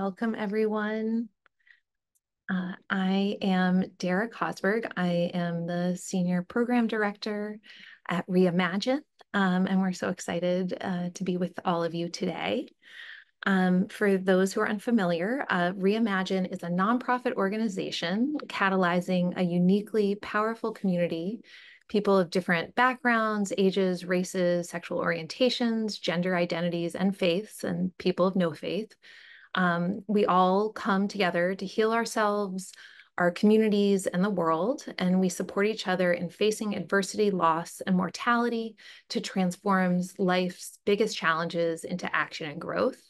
Welcome, everyone. Uh, I am Derek Hosberg. I am the Senior Program Director at Reimagine, um, and we're so excited uh, to be with all of you today. Um, for those who are unfamiliar, uh, Reimagine is a nonprofit organization catalyzing a uniquely powerful community people of different backgrounds, ages, races, sexual orientations, gender identities, and faiths, and people of no faith. Um, we all come together to heal ourselves, our communities, and the world, and we support each other in facing adversity, loss, and mortality to transform life's biggest challenges into action and growth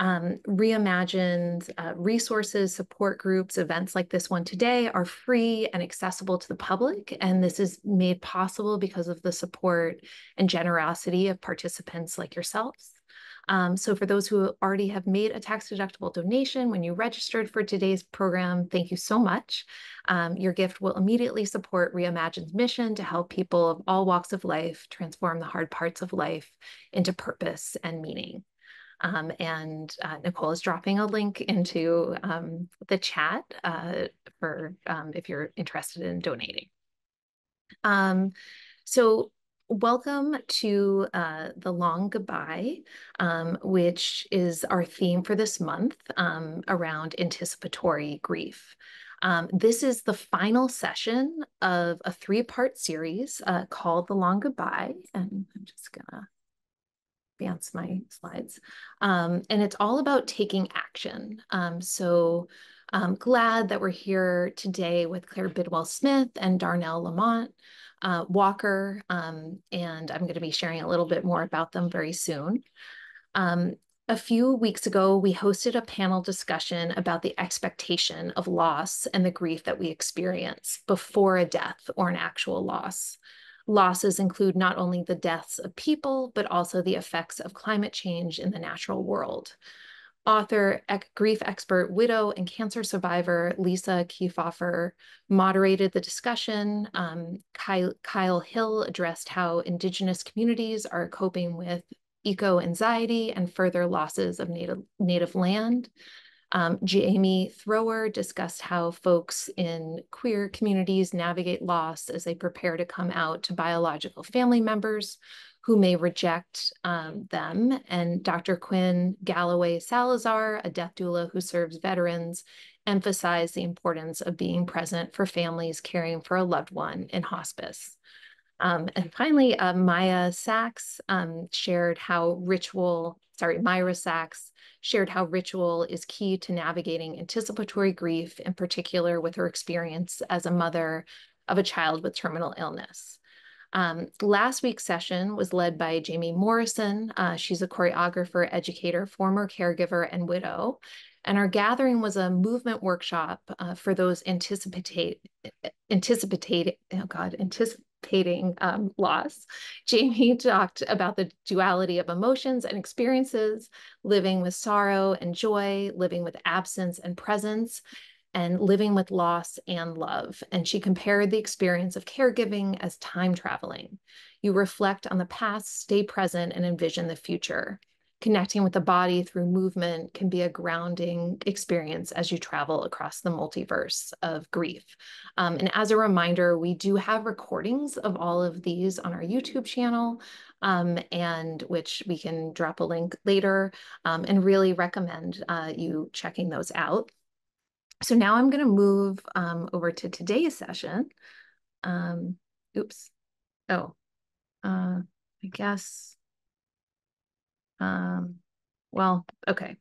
um, reimagined uh, resources, support groups, events like this one today are free and accessible to the public. And this is made possible because of the support and generosity of participants like yourselves. Um, so for those who already have made a tax deductible donation when you registered for today's program, thank you so much. Um, your gift will immediately support Reimagine's mission to help people of all walks of life transform the hard parts of life into purpose and meaning. Um, and uh, Nicole is dropping a link into um, the chat uh, for um, if you're interested in donating. Um, so welcome to uh, the long goodbye, um, which is our theme for this month um, around anticipatory grief. Um, this is the final session of a three-part series uh, called The Long Goodbye. And I'm just gonna advance my slides. Um, and it's all about taking action. Um, so I'm glad that we're here today with Claire Bidwell Smith and Darnell Lamont uh, Walker. Um, and I'm going to be sharing a little bit more about them very soon. Um, a few weeks ago, we hosted a panel discussion about the expectation of loss and the grief that we experience before a death or an actual loss. Losses include not only the deaths of people, but also the effects of climate change in the natural world. Author, grief expert, widow, and cancer survivor Lisa Keefauver moderated the discussion. Um, Kyle, Kyle Hill addressed how Indigenous communities are coping with eco-anxiety and further losses of native, native land. Um, Jamie Thrower discussed how folks in queer communities navigate loss as they prepare to come out to biological family members who may reject um, them. And Dr. Quinn Galloway Salazar, a death doula who serves veterans, emphasized the importance of being present for families caring for a loved one in hospice. Um, and finally, uh, Maya Sachs um, shared how ritual, sorry, Myra Sachs shared how ritual is key to navigating anticipatory grief, in particular with her experience as a mother of a child with terminal illness. Um, last week's session was led by Jamie Morrison. Uh, she's a choreographer, educator, former caregiver, and widow. And our gathering was a movement workshop uh, for those anticipate, oh God, anticipating um, loss. Jamie talked about the duality of emotions and experiences, living with sorrow and joy, living with absence and presence, and living with loss and love. And she compared the experience of caregiving as time traveling. You reflect on the past, stay present, and envision the future connecting with the body through movement can be a grounding experience as you travel across the multiverse of grief. Um, and as a reminder, we do have recordings of all of these on our YouTube channel, um, and which we can drop a link later um, and really recommend uh, you checking those out. So now I'm going to move um, over to today's session. Um, oops. Oh, uh, I guess um, well, okay.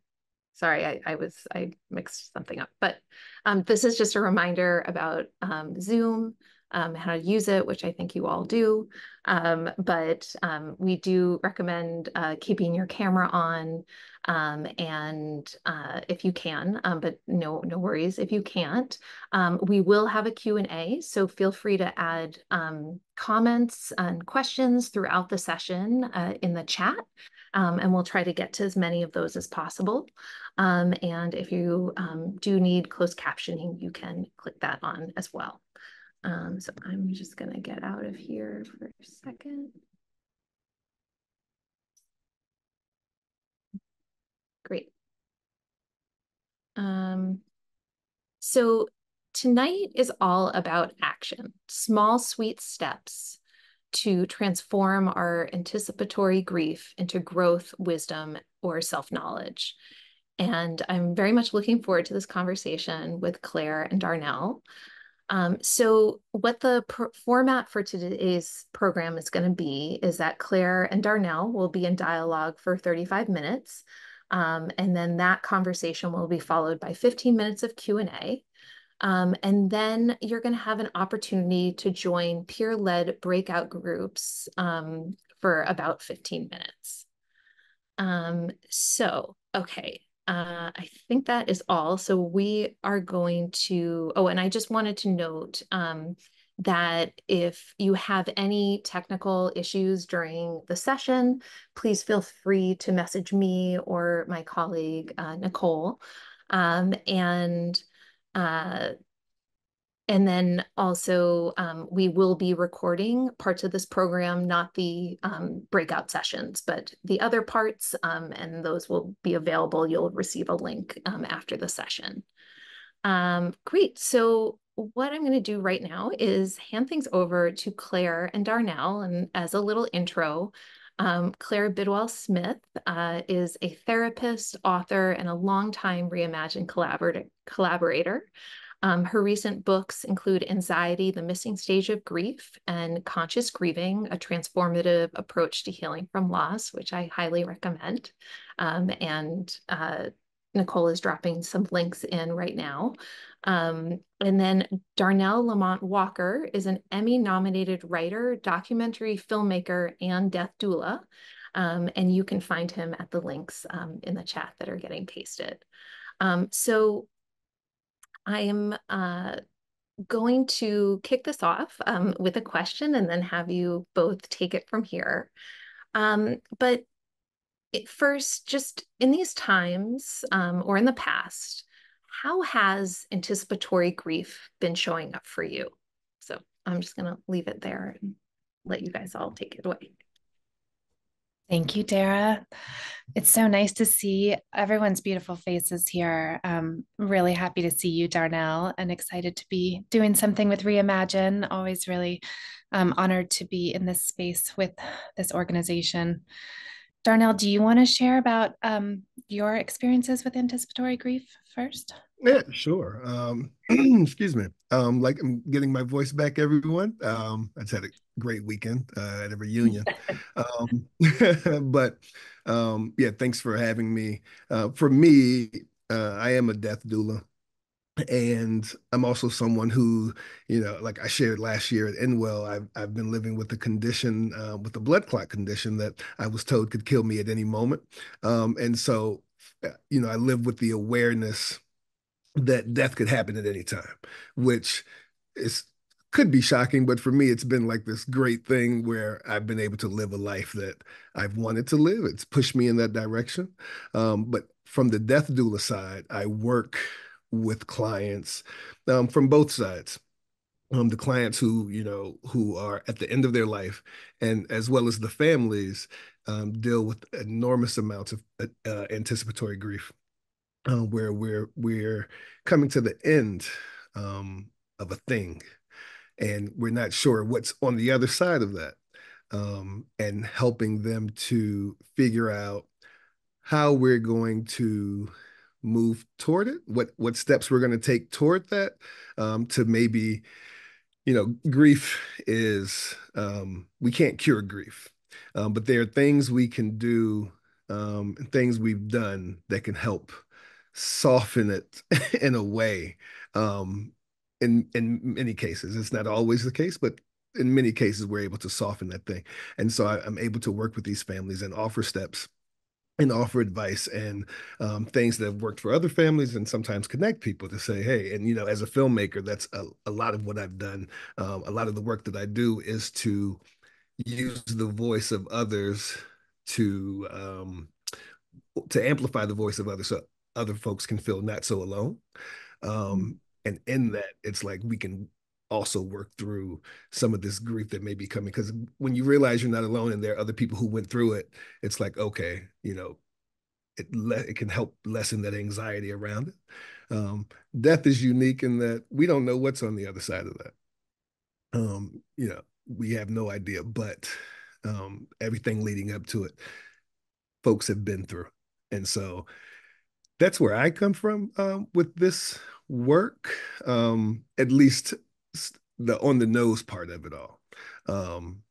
Sorry, I, I was, I mixed something up, but um, this is just a reminder about um, Zoom, um, how to use it, which I think you all do. Um, but um, we do recommend uh, keeping your camera on um, and uh, if you can, um, but no, no worries if you can't. Um, we will have a Q&A, so feel free to add comments and questions throughout the session uh, in the chat um, and we'll try to get to as many of those as possible. Um, and if you um, do need closed captioning, you can click that on as well. Um, so I'm just going to get out of here for a second. Great. Um, so tonight is all about action, small, sweet steps to transform our anticipatory grief into growth, wisdom, or self knowledge. And I'm very much looking forward to this conversation with Claire and Darnell. Um, so what the format for today's program is going to be is that Claire and Darnell will be in dialogue for 35 minutes. Um, and then that conversation will be followed by 15 minutes of Q&A. Um, and then you're going to have an opportunity to join peer-led breakout groups um, for about 15 minutes. Um, so, okay, uh, I think that is all. So we are going to, oh, and I just wanted to note um, that if you have any technical issues during the session, please feel free to message me or my colleague, uh, Nicole. Um, and uh, and then also, um, we will be recording parts of this program, not the um, breakout sessions, but the other parts, um, and those will be available. You'll receive a link um, after the session. Um, great. So what I'm going to do right now is hand things over to Claire and Darnell. And as a little intro, um, Claire Bidwell Smith uh, is a therapist, author, and a longtime Reimagine collaborator. Um, her recent books include Anxiety, The Missing Stage of Grief, and Conscious Grieving, a transformative approach to healing from loss, which I highly recommend. Um, and uh, Nicole is dropping some links in right now. Um, and then Darnell Lamont Walker is an Emmy nominated writer, documentary filmmaker, and death doula. Um, and you can find him at the links um, in the chat that are getting pasted. Um, so I am uh, going to kick this off um, with a question and then have you both take it from here. Um, but first, just in these times um, or in the past, how has anticipatory grief been showing up for you? So I'm just going to leave it there and let you guys all take it away. Thank you, Dara. It's so nice to see everyone's beautiful faces here. Um, really happy to see you, Darnell, and excited to be doing something with Reimagine. Always really um, honored to be in this space with this organization. Darnell, do you want to share about um, your experiences with anticipatory grief first? Yeah, sure. Um, excuse me. Um, like I'm getting my voice back, everyone. Um, I just had a great weekend uh, at a reunion. um, but um, yeah, thanks for having me. Uh, for me, uh, I am a death doula. And I'm also someone who, you know, like I shared last year at Inwell, I've, I've been living with a condition, uh, with a blood clot condition that I was told could kill me at any moment. Um, and so, uh, you know, I live with the awareness that death could happen at any time, which is could be shocking, but for me, it's been like this great thing where I've been able to live a life that I've wanted to live. It's pushed me in that direction. Um, but from the death doula side, I work with clients um, from both sides. Um, the clients who you know who are at the end of their life, and as well as the families, um, deal with enormous amounts of uh, anticipatory grief uh, where we're we're coming to the end um, of a thing, and we're not sure what's on the other side of that, um, and helping them to figure out how we're going to move toward it, what what steps we're going to take toward that, um, to maybe, you know, grief is um, we can't cure grief, um, but there are things we can do, um, things we've done that can help soften it in a way. Um, in in many cases, it's not always the case, but in many cases, we're able to soften that thing. And so I, am able to work with these families and offer steps and offer advice and um, things that have worked for other families and sometimes connect people to say, hey, and you know, as a filmmaker, that's a, a lot of what I've done. Um, a lot of the work that I do is to use the voice of others to um, to amplify the voice of others. So other folks can feel not so alone. Um, mm-hmm. and in that, it's like we can also work through some of this grief that may be coming. Because when you realize you're not alone and there are other people who went through it, it's like, okay, you know, it it can help lessen that anxiety around it. Um, death is unique in that we don't know what's on the other side of that. Um, you know, we have no idea, but um, everything leading up to it, folks have been through, and so that's where I come from um, with this work. Um, at least the on the nose part of it all. Um,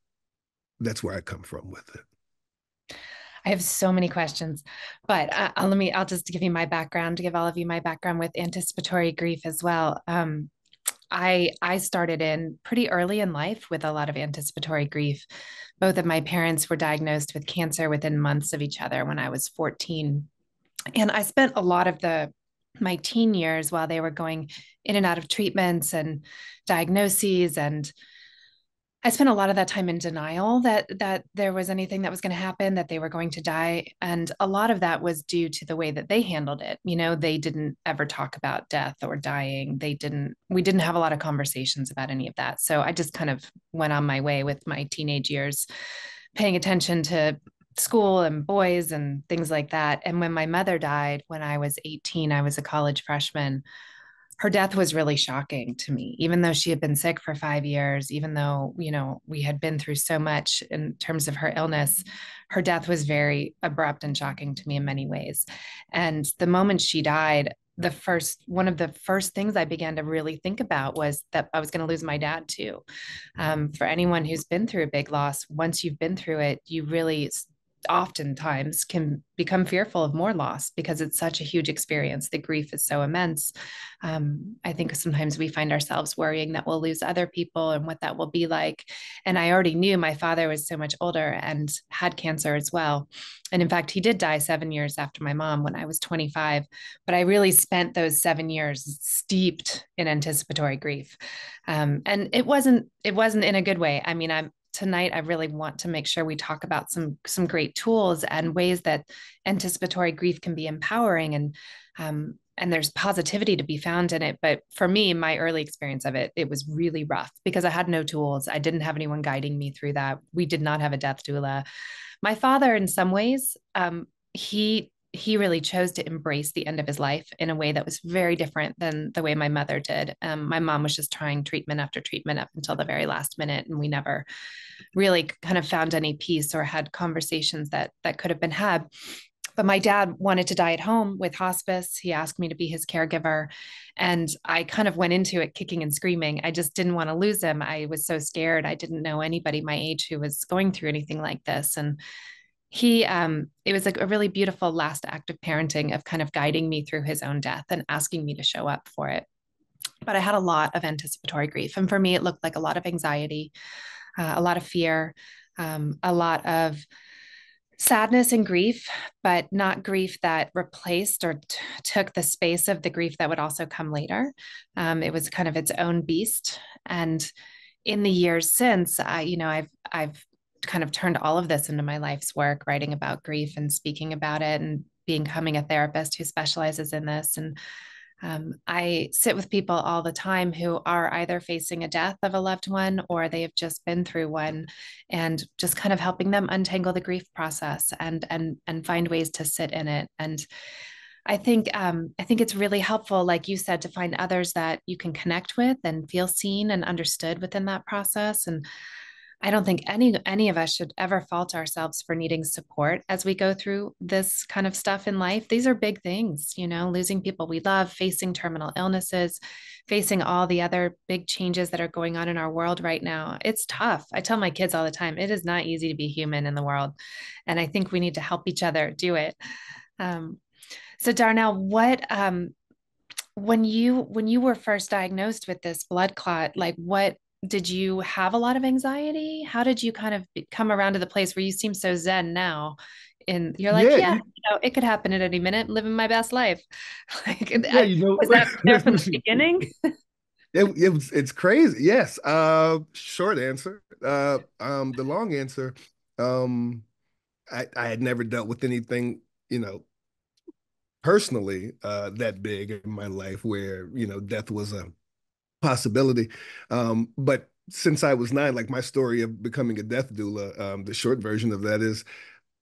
that's where I come from with it. I have so many questions, but uh, uh, let me, I'll just give you my background to give all of you my background with anticipatory grief as well. Um, I I started in pretty early in life with a lot of anticipatory grief. Both of my parents were diagnosed with cancer within months of each other when I was 14. And I spent a lot of the my teen years while they were going in and out of treatments and diagnoses and I spent a lot of that time in denial that that there was anything that was going to happen, that they were going to die, and a lot of that was due to the way that they handled it. You know, they didn't ever talk about death or dying. They didn't. We didn't have a lot of conversations about any of that. So I just kind of went on my way with my teenage years, paying attention to school and boys and things like that. And when my mother died when I was 18, I was a college freshman her death was really shocking to me. Even though she had been sick for 5 years even though you know we had been through so much in terms of her illness her death was very abrupt and shocking to me in many ways. And the moment she died the first one of the first things i began to really think about was that i was going to lose my dad too. Um, for anyone who's been through a big loss once you've been through it you really oftentimes can become fearful of more loss because it's such a huge experience. The grief is so immense. Um, I think sometimes we find ourselves worrying that we'll lose other people and what that will be like. And I already knew my father was so much older and had cancer as well. And in fact, he did die seven years after my mom when I was 25. But I really spent those seven years steeped in anticipatory grief. Um, and it wasn't it wasn't in a good way. I mean, I'm tonight I really want to make sure we talk about some some great tools and ways that anticipatory grief can be empowering and um, and there's positivity to be found in it. But for me my early experience of it it was really rough because i had no tools. I didn't have anyone guiding me through that. We did not have a death doula. My father in some ways um, he he really chose to embrace the end of his life in a way that was very different than the way my mother did. Um, my mom was just trying treatment after treatment up until the very last minute, and we never really kind of found any peace or had conversations that that could have been had. But my dad wanted to die at home with hospice. He asked me to be his caregiver. And I kind of went into it kicking and screaming. I just didn't want to lose him. I was so scared. I didn't know anybody my age who was going through anything like this. And he um it was like a really beautiful last act of parenting of kind of guiding me through his own death and asking me to show up for it. But i had a lot of anticipatory grief. And for me it looked like a lot of anxiety uh, a lot of fear um, a lot of sadness and grief but not grief that replaced or t- took the space of the grief that would also come later. Um, it was kind of its own beast. And in the years since I, you know i've i've kind of turned all of this into my life's work, writing about grief and speaking about it and becoming a therapist who specializes in this. And um, I sit with people all the time who are either facing a death of a loved one or they have just been through one, and just kind of helping them untangle the grief process and and and find ways to sit in it. And I think um, I think it's really helpful, like you said, to find others that you can connect with and feel seen and understood within that process. And I don't think any any of us should ever fault ourselves for needing support as we go through this kind of stuff in life. These are big things, you know, losing people we love, facing terminal illnesses, facing all the other big changes that are going on in our world right now. It's tough. I tell my kids all the time, it is not easy to be human in the world, and I think we need to help each other do it. Um, so Darnell, what um, when you when you were first diagnosed with this blood clot, like what did you have a lot of anxiety? How did you kind of come around to the place where you seem so zen now? And you're like, yeah, yeah you, you know, it could happen at any minute. Living my best life. like, yeah, you know, was that there from the beginning? It, it was it's crazy. Yes. Uh short answer. Uh um the long answer. Um I, I had never dealt with anything, you know, personally uh that big in my life where, you know, death was a possibility. Um, but since I was nine, like my story of becoming a death doula, um, the short version of that is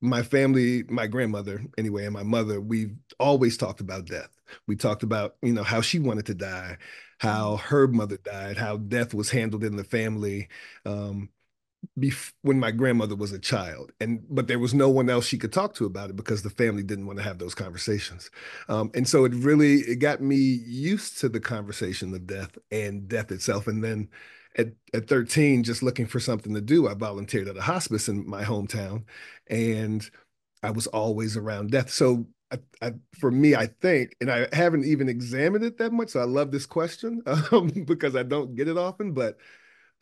my family, my grandmother anyway, and my mother, we've always talked about death. We talked about, you know, how she wanted to die, how her mother died, how death was handled in the family. Um, bef- when my grandmother was a child and but there was no one else she could talk to about it because the family didn't want to have those conversations um, and so it really it got me used to the conversation of death and death itself and then at, at 13 just looking for something to do i volunteered at a hospice in my hometown and i was always around death so I, I, for me, I think, and I haven't even examined it that much. So I love this question um, because I don't get it often. But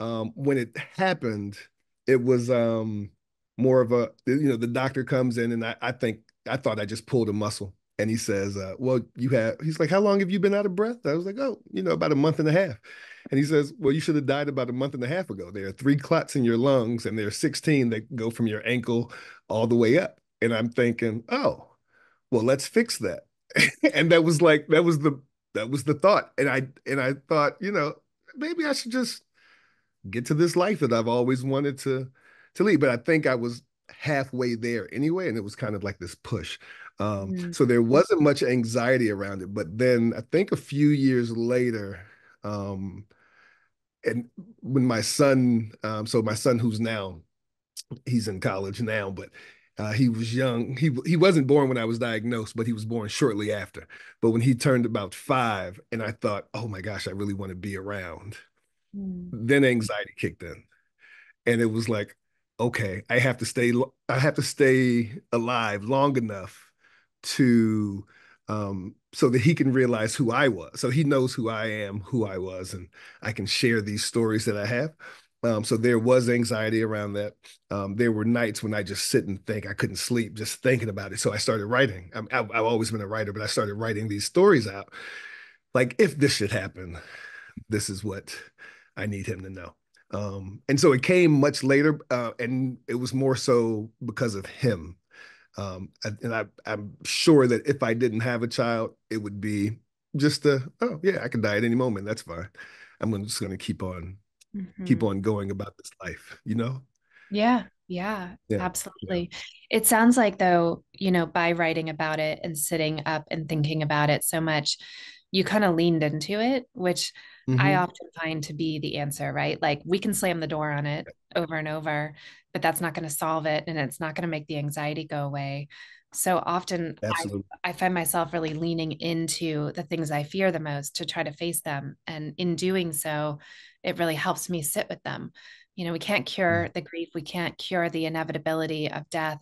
um, when it happened, it was um more of a you know the doctor comes in and I, I think I thought I just pulled a muscle. And he says uh, well you have he's like how long have you been out of breath? I was like oh you know about a month and a half. And he says well you should have died about a month and a half ago. There are three clots in your lungs and there are 16 that go from your ankle all the way up. And I'm thinking oh well let's fix that. And that was like that was the that was the thought. And I and I thought you know maybe I should just get to this life that I've always wanted to to lead. But I think I was halfway there anyway, and it was kind of like this push. Um, mm-hmm. So there wasn't much anxiety around it. But then I think a few years later, um, and when my son, um, so my son who's now he's in college now, but uh, he was young. He he wasn't born when I was diagnosed, but he was born shortly after. But when he turned about five, and I thought, oh my gosh, I really want to be around. Mm. Then anxiety kicked in. And it was like, okay, I have to stay I have to stay alive long enough to um, so that he can realize who I was. So he knows who I am, who I was, and I can share these stories that I have. Um, so there was anxiety around that. Um, there were nights when I just sit and think I couldn't sleep just thinking about it. So I started writing. i have always been a writer, but I started writing these stories out. Like if this should happen, this is what I need him to know. Um, and so it came much later, uh, and it was more so because of him. Um, and I, I'm sure that if I didn't have a child, it would be just a, oh yeah, I could die at any moment. That's fine. I'm just going to keep on, mm-hmm. keep on going about this life, you know? Yeah, yeah, yeah, absolutely. Yeah. It sounds like though, you know, by writing about it and sitting up and thinking about it so much, you kind of leaned into it, which mm-hmm. I often find to be the answer, right? Like we can slam the door on it over and over, but that's not going to solve it and it's not going to make the anxiety go away. So often I, I, find myself really leaning into the things I fear the most to try to face them. And in doing so, it really helps me sit with them. You know, we can't cure mm-hmm. the grief, we can't cure the inevitability of death,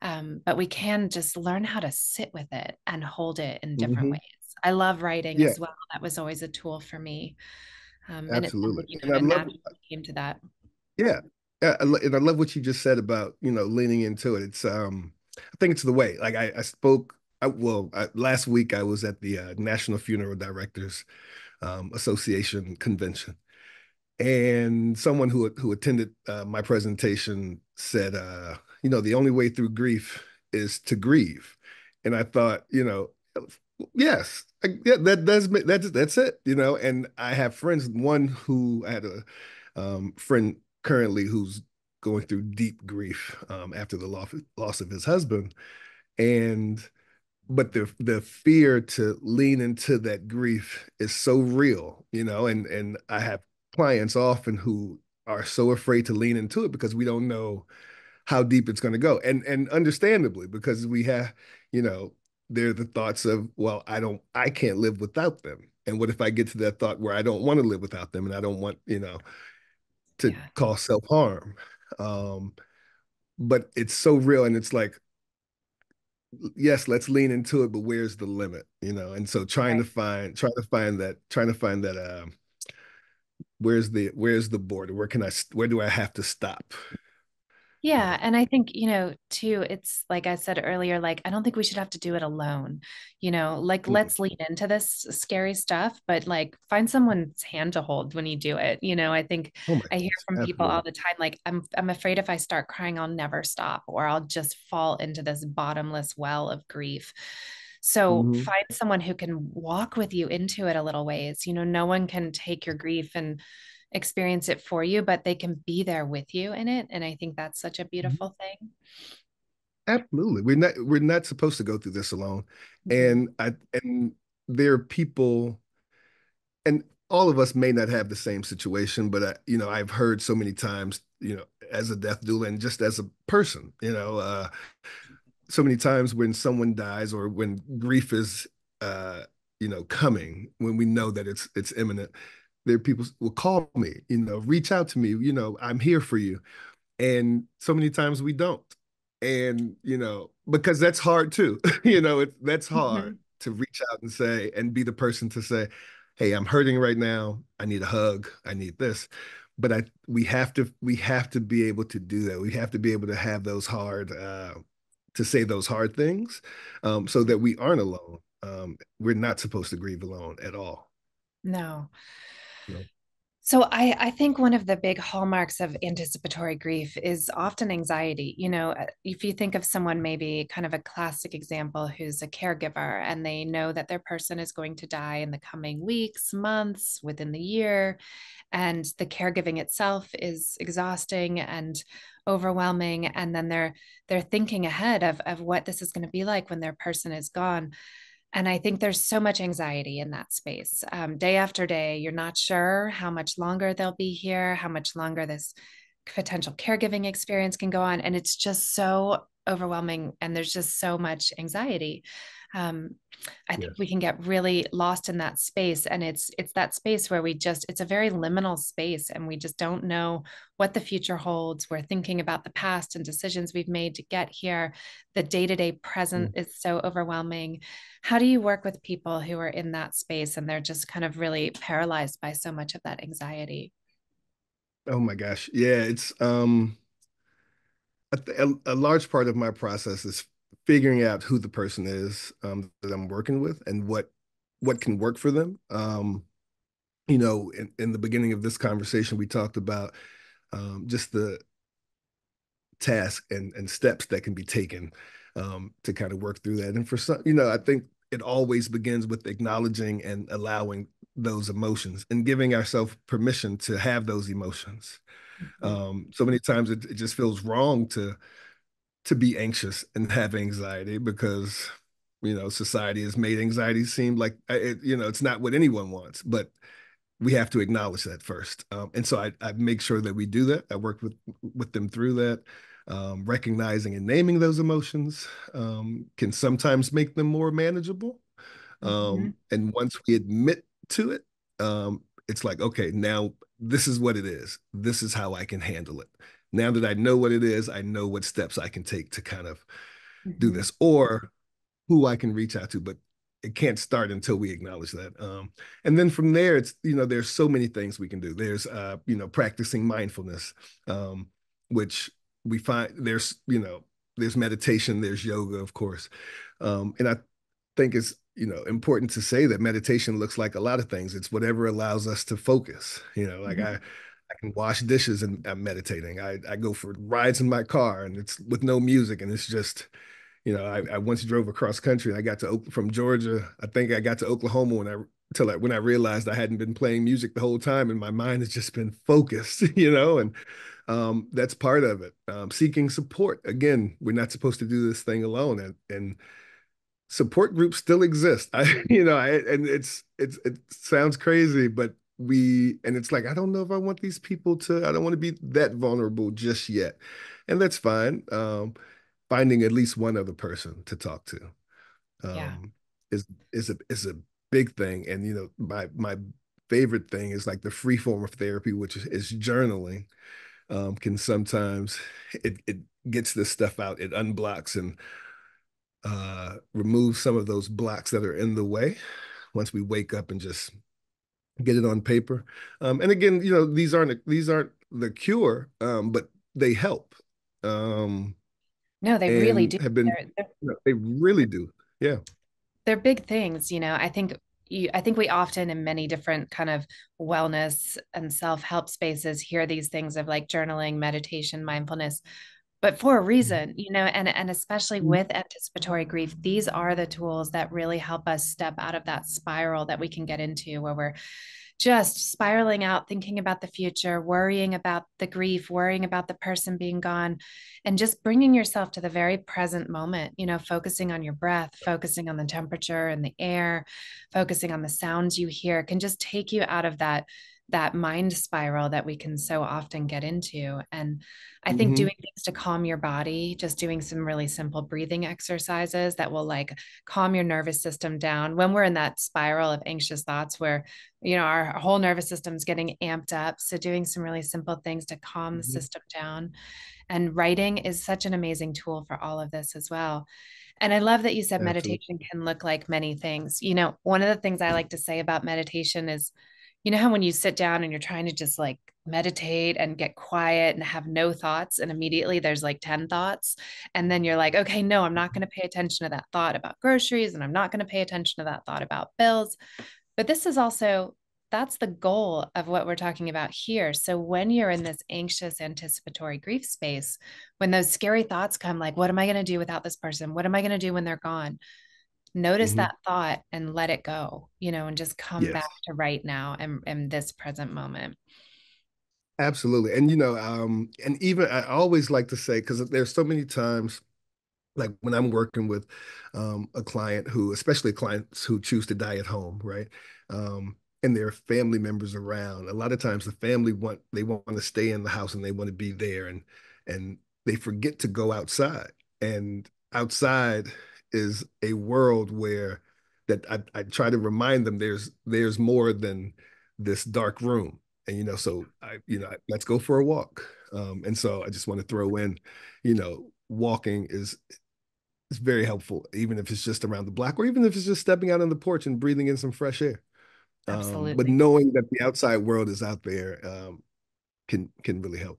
um, but we can just learn how to sit with it and hold it in different mm-hmm. ways. I love writing yeah. as well. That was always a tool for me. Um, Absolutely. And, and I love, came to that. Yeah. Yeah. And I love what you just said about, you know, leaning into it. It's, um, I think it's the way, like I, I spoke, I, well, I, last week I was at the uh, National Funeral Directors um, Association convention. And someone who who attended uh, my presentation said, uh, you know, the only way through grief is to grieve. And I thought, you know, yes, yeah, that does that's that's it, you know. And I have friends. One who I had a um, friend currently who's going through deep grief um, after the loss loss of his husband, and but the the fear to lean into that grief is so real, you know. And and I have clients often who are so afraid to lean into it because we don't know how deep it's going to go, and and understandably because we have you know they're the thoughts of well i don't i can't live without them. And what if i get to that thought where i don't want to live without them and i don't want you know to yeah. cause self-harm? Um but it's so real and it's like yes let's lean into it but where's the limit? You know and so trying right. to find trying to find that trying to find that um where's the where's the border? Where can i where do i have to stop yeah. And I think, you know, too, it's like I said earlier, like, I don't think we should have to do it alone. You know, like, mm-hmm. let's lean into this scary stuff, but like, find someone's hand to hold when you do it. You know, I think oh I hear from Absolutely. people all the time, like, I'm, I'm afraid if I start crying, I'll never stop, or I'll just fall into this bottomless well of grief. So mm-hmm. find someone who can walk with you into it a little ways. You know, no one can take your grief and, experience it for you, but they can be there with you in it. And I think that's such a mm-hmm. beautiful thing. Absolutely. We're not we're not supposed to go through this alone. Mhm. And I and there are people and all of us may not have the same situation, but I, you know, I've heard so many times, you know, as a death doula and just as a person, you know, uh so many times when someone dies or when grief is uh you know coming, when we know that it's it's imminent, there people will call me, you know, reach out to me, you know, I'm here for you. And so many times we don't. And, you know, because that's hard too. you know, it, that's hard Mhm. to reach out and say, and be the person to say, hey, I'm hurting right now. I need a hug. I need this. But I, we have to, we have to be able to do that. We have to be able to have those hard, uh, to say those hard things, um, so that we aren't alone. Um, we're not supposed to grieve alone at all. No. So I, I think one of the big hallmarks of anticipatory grief is often anxiety. You know, uh, if you think of someone maybe kind of a classic example who's a caregiver and they know that their person is going to die in the coming weeks, months, within the year, and the caregiving itself is exhausting and overwhelming, and then they're they're thinking ahead of of what this is going to be like when their person is gone and I think there's so much anxiety in that space. Um, day after day, you're not sure how much longer they'll be here, how much longer this potential caregiving experience can go on. And it's just so overwhelming. And there's just so much anxiety. Um, I think Yes. we can get really lost in that space. And it's it's that space where we just, it's a very liminal space and we just don't know what the future holds. We're thinking about the past and decisions we've made to get here. The day-to-day present is so overwhelming how do you work with people who are in that space and they're just kind of really paralyzed by so much of that anxiety? Oh my gosh. Yeah, it's um a, a large part of my process is figuring out who the person is um, that I'm working with and what what can work for them. Um, you know, in, in the beginning of this conversation, we talked about um, just the task and and steps that can be taken um, to kind of work through that. And for some, you know, I think it always begins with acknowledging and allowing those emotions and giving ourselves permission to have those emotions. Mhm. Um, so many times it, it just feels wrong to to be anxious and have anxiety because you know society has made anxiety seem like uh, it, you know it's not what anyone wants but we have to acknowledge that first. Um, and so I, I make sure that we do that. I work with with them through that. Um, recognizing and naming those emotions um, can sometimes make them more manageable. Um, and once we admit to it um, it's like okay now this is what it is. This is how i can handle it now that i know what it is i know what steps i can take to kind of do Mhm. this or who I can reach out to, but it can't start until we acknowledge that. Um, and then from there, it's you know there's so many things we can do. There's uh, you know practicing mindfulness, um, which we find there's you know there's meditation, there's yoga, of course, um, and I think it's you know important to say that meditation looks like a lot of things. It's whatever allows us to focus. You know, like I Mhm. I can wash dishes and I'm meditating. I I go for rides in my car and it's with no music and it's just you know, I, I once drove across country I got to from Georgia. I think I got to Oklahoma when I till I, when I realized I hadn't been playing music the whole time and my mind has just been focused, you know, and um, that's part of it. Um, seeking support. Again, we're not supposed to do this thing alone, and and support groups still exist. I, you know, I, and it's it's it sounds crazy, but we and it's like I don't know if I want these people to. I don't want to be that vulnerable just yet, and that's fine. Um, finding at least one other person to talk to Yeah. um, is is a is a big thing. And you know, my my favorite thing is like the free form of therapy, which is, is journaling. Um, can sometimes it it gets this stuff out, it unblocks and uh, removes some of those blocks that are in the way. Once we wake up and just get it on paper. Um, and again, you know, these aren't these aren't the cure, um, but they help. Um, No, they really do. have been They're, they're you know, they really do. Yeah. they're big things, you know. I think you, I think we often in many different kind of wellness and self-help spaces hear these things of like journaling, meditation, mindfulness, but for a reason, you know, and and especially mm-hmm. with anticipatory grief, these are the tools that really help us step out of that spiral that we can get into where we're just spiraling out, thinking about the future, worrying about the grief, worrying about the person being gone, and just bringing yourself to the very present moment, you know, focusing on your breath, focusing on the temperature and the air, focusing on the sounds you hear can just take you out of that that mind spiral that we can so often get into. And I think mm-hmm. doing things to calm your body, just doing some really simple breathing exercises that will like calm your nervous system down when we're in that spiral of anxious thoughts where, you know, our whole nervous system's getting amped up. So doing some really simple things to calm mm-hmm. the system down. And writing is such an amazing tool for all of this as well. And I love that you said Absolutely. meditation can look like many things. You know, one of the things I like to say about meditation is you know how when you sit down and you're trying to just like meditate and get quiet and have no thoughts and immediately there's like 10 thoughts and then you're like okay no i'm not going to pay attention to that thought about groceries and i'm not going to pay attention to that thought about bills. But this is also that's the goal of what we're talking about here. So when you're in this anxious anticipatory grief space when those scary thoughts come like what am i going to do without this person? What am i going to do when they're gone notice mm-hmm. that thought and let it go you know and just come yes. back to right now and, and this present moment absolutely and you know um and even i always like to say because there's so many times like when i'm working with um a client who especially clients who choose to die at home right um and their family members around a lot of times the family want they want to stay in the house and they want to be there and and they forget to go outside and outside is a world where that I, I try to remind them there's there's more than this dark room. And you know so i you know let's go for a walk. Um, and so i just want to throw in you know walking is is very helpful even if it's just around the block or even if it's just stepping out on the porch and breathing in some fresh air. Absolutely. Um, but knowing that the outside world is out there um, can can really help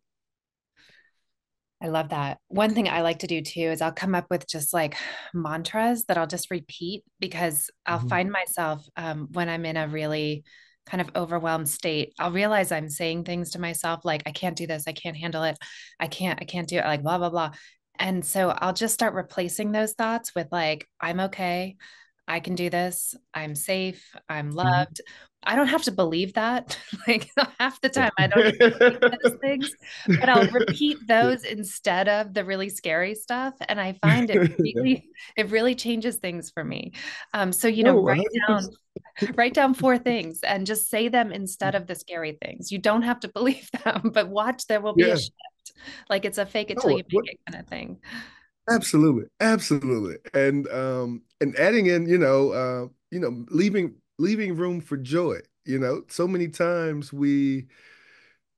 I love that. One thing I like to do too is I'll come up with just like mantras that I'll just repeat because I'll mm-hmm. find myself um, when I'm in a really kind of overwhelmed state, I'll realize I'm saying things to myself like, I can't do this. I can't handle it. I can't, I can't do it. Like, blah, blah, blah. And so I'll just start replacing those thoughts with like, I'm okay. I can do this. I'm safe. I'm mm-hmm. loved. I don't have to believe that. like half the time, I don't those things, but I'll repeat those instead of the really scary stuff, and I find it really it really changes things for me. Um, so you know, oh, write down write down four things and just say them instead of the scary things. You don't have to believe them, but watch there will be yeah. a shift. Like it's a fake it till you make what, it kind of thing. Absolutely, absolutely, and um, and adding in, you know, uh, you know, leaving leaving room for joy. You know, so many times we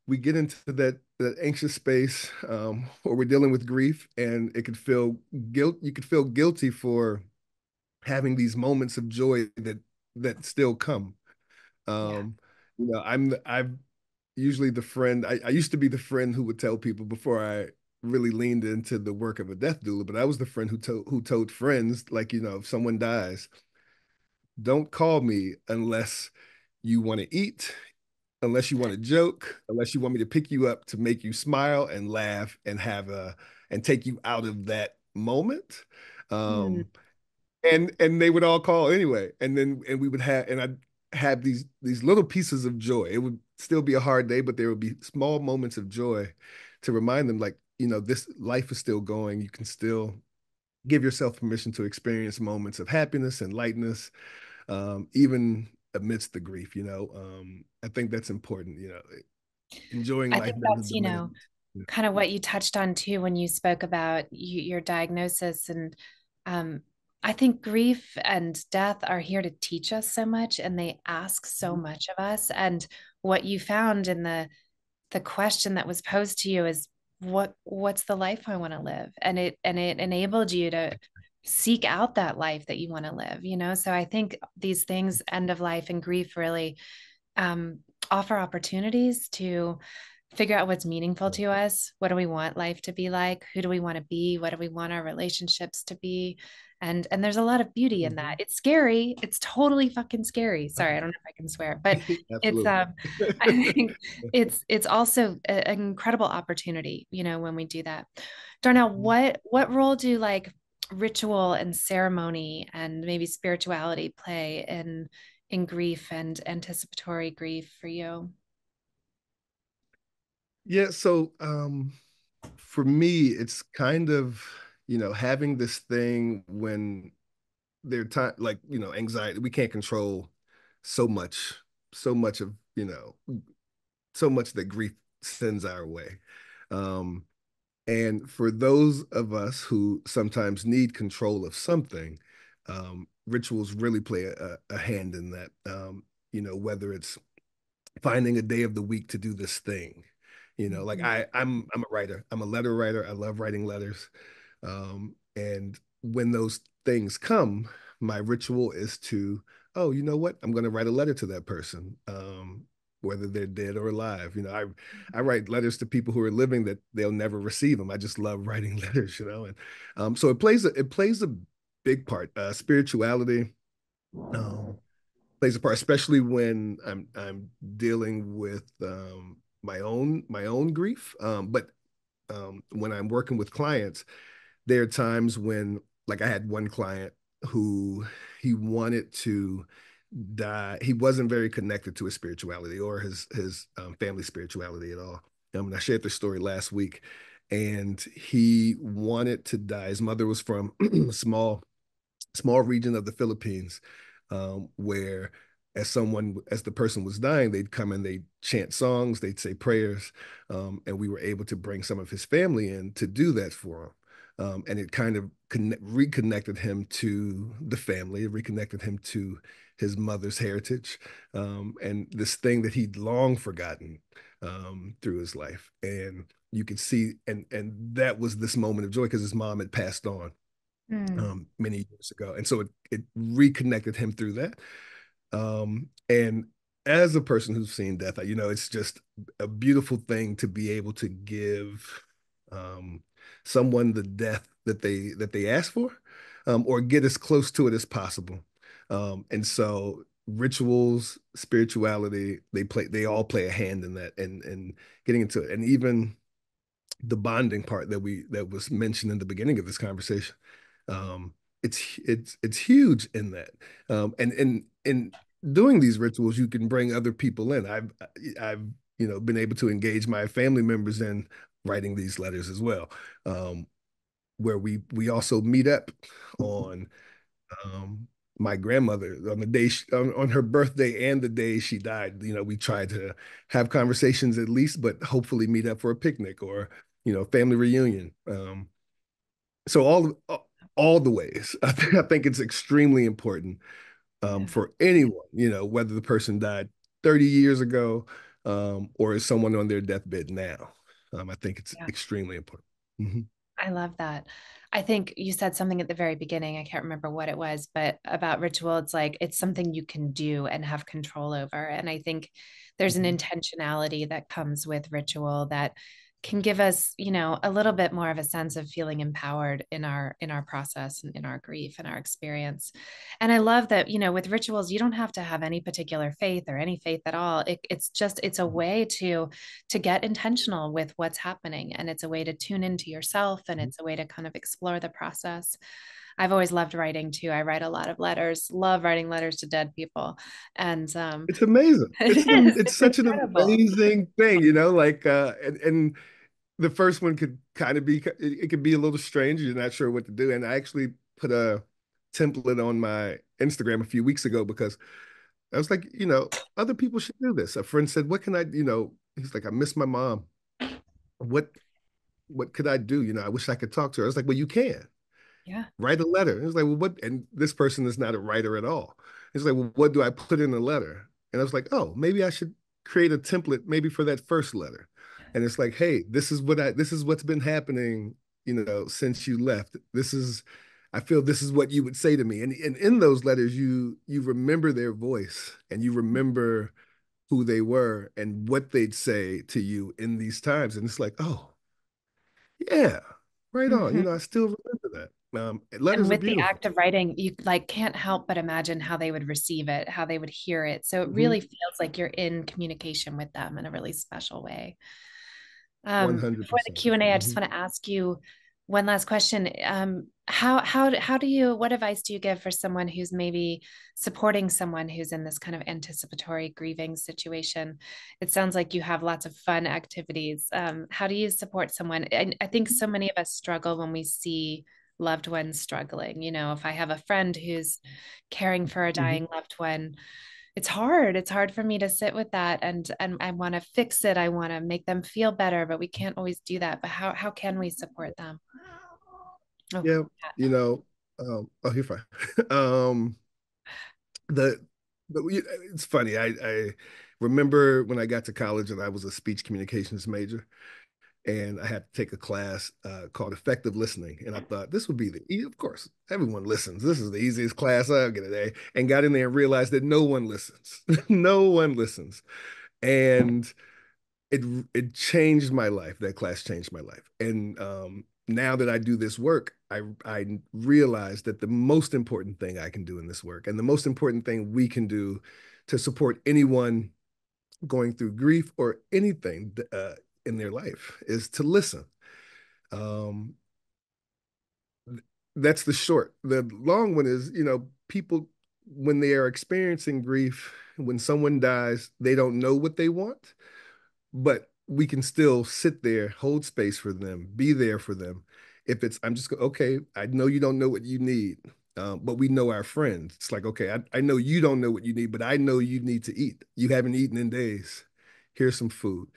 we get into that that anxious space um, or we're dealing with grief, and it could feel guilt. You could feel guilty for having these moments of joy that that still come. Um, yeah. You know, I'm I'm usually the friend. I, I used to be the friend who would tell people before I really leaned into the work of a death doula, but I was the friend who told who told friends like, you know, if someone dies, don't call me unless you want to eat, unless you want to joke, unless you want me to pick you up to make you smile and laugh and have a and take you out of that moment. Um mm. and and they would all call anyway. And then and we would have and I'd have these these little pieces of joy. It would still be a hard day, but there would be small moments of joy to remind them like you know this life is still going. You can still give yourself permission to experience moments of happiness and lightness um, even amidst the grief you know? Um, i think that's important you know enjoying I life think that's you know kind of what you touched on too when you spoke about you, your diagnosis and um, i think grief and death are here to teach us so much and they ask so mm-hmm. much of us. And what you found in the the question that was posed to you is what what's the life I want to live? And it and it enabled you to seek out that life that you want to live you know? So I think these things end of life and grief really um, offer opportunities to figure out what's meaningful to us. What do we want life to be like? Who do we want to be? What do we want our relationships to be and and there's a lot of beauty in that. Mm-hmm. It's scary. It's totally fucking scary. Sorry, I don't know if I can swear, but it's um I think it's it's also a, an incredible opportunity, you know, when we do that. Darnell, mm-hmm. what what role do like ritual and ceremony and maybe spirituality play in in grief and anticipatory grief for you? Yeah, so um for me it's kind of you know having this thing when they're time like you know anxiety we can't control so much so much of you know so much that grief sends our way. Um and for those of us who sometimes need control of something um rituals really play a, a hand in that. Um you know whether it's finding a day of the week to do this thing you know like mm-hmm. i i'm i'm a writer i'm a letter writer i love writing letters um, and when those things come, my ritual is to, oh, you know what? I'm going to write a letter to that person, um, whether they're dead or alive. You know, I I write letters to people who are living that they'll never receive them. I just love writing letters, you know, and um, so it plays a, it plays a big part. Uh, spirituality um, plays a part, especially when I'm I'm dealing with um, my own my own grief. Um, but um, when I'm working with clients, there are times when like I had one client who he wanted to die. He wasn't very connected to his spirituality or his his um, family spirituality at all. Um, and I shared this story last week, and he wanted to die. His mother was from a small small region of the Philippines, um, where as someone as the person was dying, they'd come and they'd chant songs, they'd say prayers, um, and we were able to bring some of his family in to do that for him um, and it kind of connect, reconnected him to the family, reconnected him to his mother's heritage, um, and this thing that he'd long forgotten um, through his life. And you could see, and and that was this moment of joy because his mom had passed on mm. many years ago, and so it it reconnected him through that. Um, and as a person who's seen death, you know, it's just a beautiful thing to be able to give um, someone the death that they that they ask for, um, or get as close to it as possible. Um, and so rituals, spirituality, they play they all play a hand in that and and getting into it. And even the bonding part that we that was mentioned in the beginning of this conversation. Um, it's it's it's huge in that. Um, and and in doing these rituals, you can bring other people in. I've I've you know been able to engage my family members in writing these letters as well, um, where we we also meet up on um, my grandmother on the day she, on, on, her birthday and the day she died. You know, we try to have conversations at least, but hopefully meet up for a picnic or you know family reunion. Um, so all all the ways, I think, I think it's extremely important um, for anyone. You know, whether the person died 30 years ago um, or is someone on their deathbed now. Um, I think it's yeah. extremely important. Mm-hmm. I love that. I think you said something at the very beginning. I can't remember what it was, but about ritual, it's like it's something you can do and have control over. And I think there's mm-hmm. an intentionality that comes with ritual that can give us you know a little bit more of a sense of feeling empowered in our in our process and in our grief and our experience and i love that you know with rituals you don't have to have any particular faith or any faith at all it, it's just it's a way to to get intentional with what's happening and it's a way to tune into yourself and mm-hmm. it's a way to kind of explore the process I've always loved writing too. I write a lot of letters, love writing letters to dead people. And um, it's amazing. It's, it is. it's, it's such incredible. an amazing thing, you know, like, uh, and, and the first one could kind of be it, could be a little strange. You're not sure what to do. And I actually put a template on my Instagram a few weeks ago because I was like, you know, other people should do this. A friend said, "What can I?" You know, he's like, "I miss my mom. What what could I do? You know, I wish I could talk to her." I was like, "Well, you can. Yeah. Write a letter." He was like, "Well, what?" And this person is not a writer at all. He's like, "Well, what do I put in the letter?" And I was like, "Oh, maybe I should create a template, maybe for that first letter." And it's like hey this is what i this is what's been happening you know since you left this is i feel this is what you would say to me and, and in those letters you you remember their voice and you remember who they were and what they'd say to you in these times and it's like oh yeah right mm-hmm. on you mm-hmm. know i still remember that Um, letters and with the act of writing, you like can't help but imagine how they would receive it, how they would hear it. So it mm-hmm. really feels like you're in communication with them in a really special way. Um, 100%. For the Q and A, I just mm-hmm. want to ask you one last question. Um, how how how do you what advice do you give for someone who's maybe supporting someone who's in this kind of anticipatory grieving situation? It sounds like you have lots of fun activities. Um, how do you support someone? I, I think so many of us struggle when we see loved ones struggling. You know, if I have a friend who's caring for a mm-hmm. dying mm-hmm. loved one, it's hard. It's hard for me to sit with that and and i want to fix it. I want to make them feel better but we can't always do that. But how how can we support them? Oh, yeah you know um oh you're fine. Um the but it's funny. I i remember when i got to college and i was a speech communications major and I had to take a class uh, called effective listening. And I thought this would be the of course everyone listens. This is the easiest class I'll get today. And got in there and realized that no one listens. no one listens, and it it changed my life. That class changed my life. And um, now that I do this work, I I realize that the most important thing I can do in this work, and the most important thing we can do to support anyone going through grief or anything uh, in their life is to listen. Um, that's the short. The long one is, you know, people when they are experiencing grief, when someone dies, they don't know what they want, but we can still sit there, hold space for them, be there for them. If it's, I'm just okay. I know you don't know what you need, um, but we know our friends. It's like, okay, I, I know you don't know what you need, but I know you need to eat. You haven't eaten in days. Here's some food.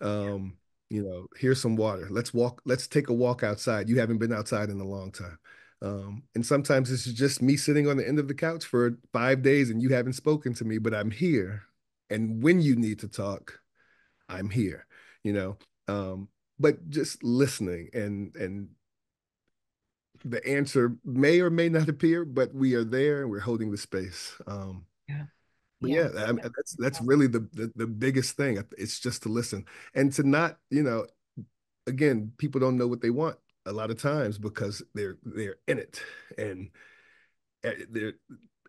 Um, you know, here's some water. Let's walk. Let's take a walk outside. You haven't been outside in a long time. Um, and sometimes this is just me sitting on the end of the couch for five days and you haven't spoken to me, but I'm here. And when you need to talk, I'm here. You know, um, but just listening and and the answer may or may not appear, but we are there and we're holding the space. Um, yeah. But yeah, yeah I mean, that's that's really the, the the biggest thing. It's just to listen and to not, you know, again, people don't know what they want a lot of times because they're they're in it and eh, they're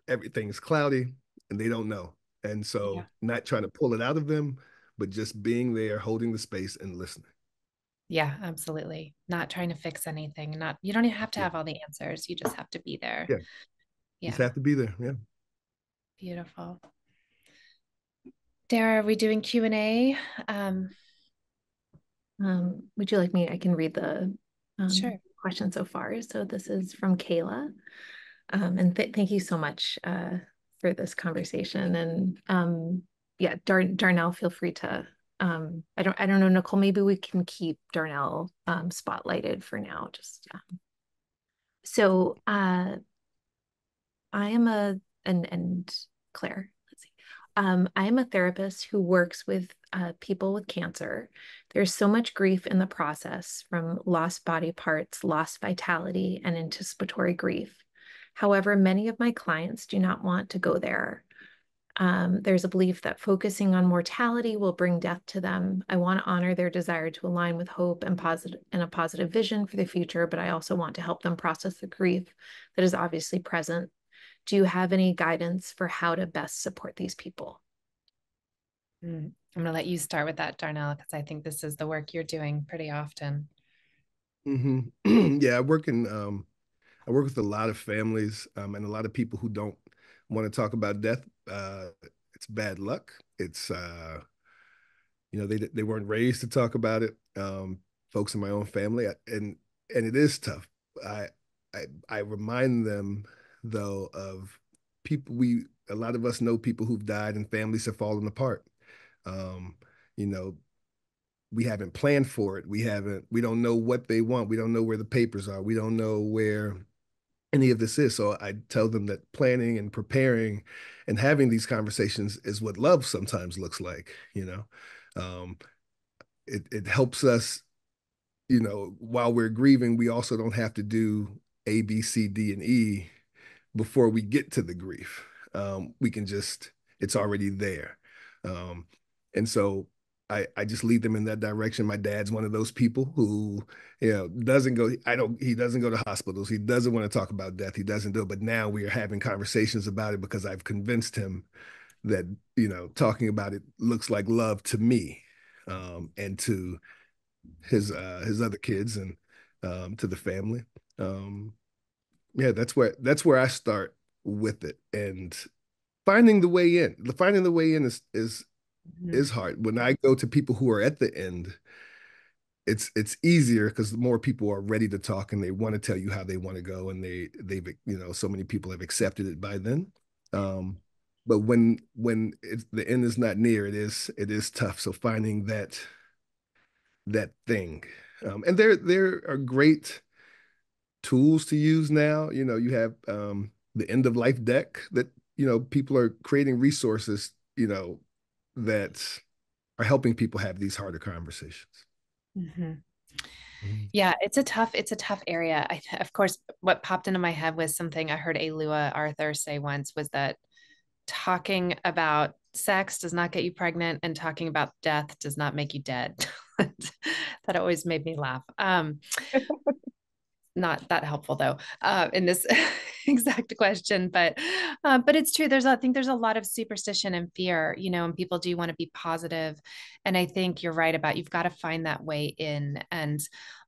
everything's cloudy and they don't know. And so yeah. not trying to pull it out of them, but just being there, holding the space and listening. Yeah, absolutely. Not trying to fix anything. Not you don't even have to yeah. have all the answers. You just have to be there. Yeah. Yeah. Just have to be there. Yeah. Beautiful. Dara, are we doing Q and A? Um, um, would you like me? I can read the um, sure. question so far. So this is from Kayla, um, and th thank you so much uh, for this conversation. And um, yeah, Dar Darnell, feel free to. Um, I don't. I don't know, Nicole. Maybe we can keep Darnell um, spotlighted for now. Just so uh, I am a and and Claire um, I'm a therapist who works with uh, people with cancer. There's so much grief in the process from lost body parts, lost vitality, and anticipatory grief. However, many of my clients do not want to go there. Um, there's a belief that focusing on mortality will bring death to them. I want to honor their desire to align with hope and positive and a positive vision for the future, but I also want to help them process the grief that is obviously present do you have any guidance for how to best support these people? Mm, I'm going to let you start with that, Darnell, because I think this is the work you're doing pretty often. Mm-hmm. yeah, I work in, um, I work with a lot of families um, and a lot of people who don't want to talk about death. Uh, it's bad luck. It's, uh, you know, they they weren't raised to talk about it. Um, folks in my own family, and and it is tough. I I, I remind them though of people we a lot of us know people who've died and families have fallen apart. Um, you know we haven't planned for it. We haven't we don't know what they want. We don't know where the papers are. We don't know where any of this is. So i tell them that planning and preparing and having these conversations is what love sometimes looks like you know? Um, it, it helps us you know while we're grieving we also don't have to do a b c d and e before we get to the grief. Um, we can just, it's already there. Um, and so I, I just lead them in that direction. My dad's one of those people who, you know, doesn't go, I don't, he doesn't go to hospitals. He doesn't want to talk about death. He doesn't do it. But now we are having conversations about it because I've convinced him that, you know, talking about it looks like love to me um, and to his, uh, his other kids and um, to the family. Um, yeah, that's where, that's where I start with it. And finding the way in, the finding the way in is, is, mm-hmm. is hard. When I go to people who are at the end, it's it's easier because more people are ready to talk and they want to tell you how they want to go and they they've you know so many people have accepted it by then um but when when the end is not near it is it is tough so finding that that thing um and there there are great tools to use now you know you have um the end of life deck that you know people are creating resources you know that are helping people have these harder conversations. Mm-hmm. mm-hmm. Yeah, it's a tough, it's a tough area. I, of course, what popped into my head was something I heard Alua Arthur say once was that talking about sex does not get you pregnant and talking about death does not make you dead. that always made me laugh. Um, not that helpful though uh, in this exact question but uh, but it's true. There's i think there's a lot of superstition and fear you know and people do want to be positive and i think you're right about you've got to find that way in and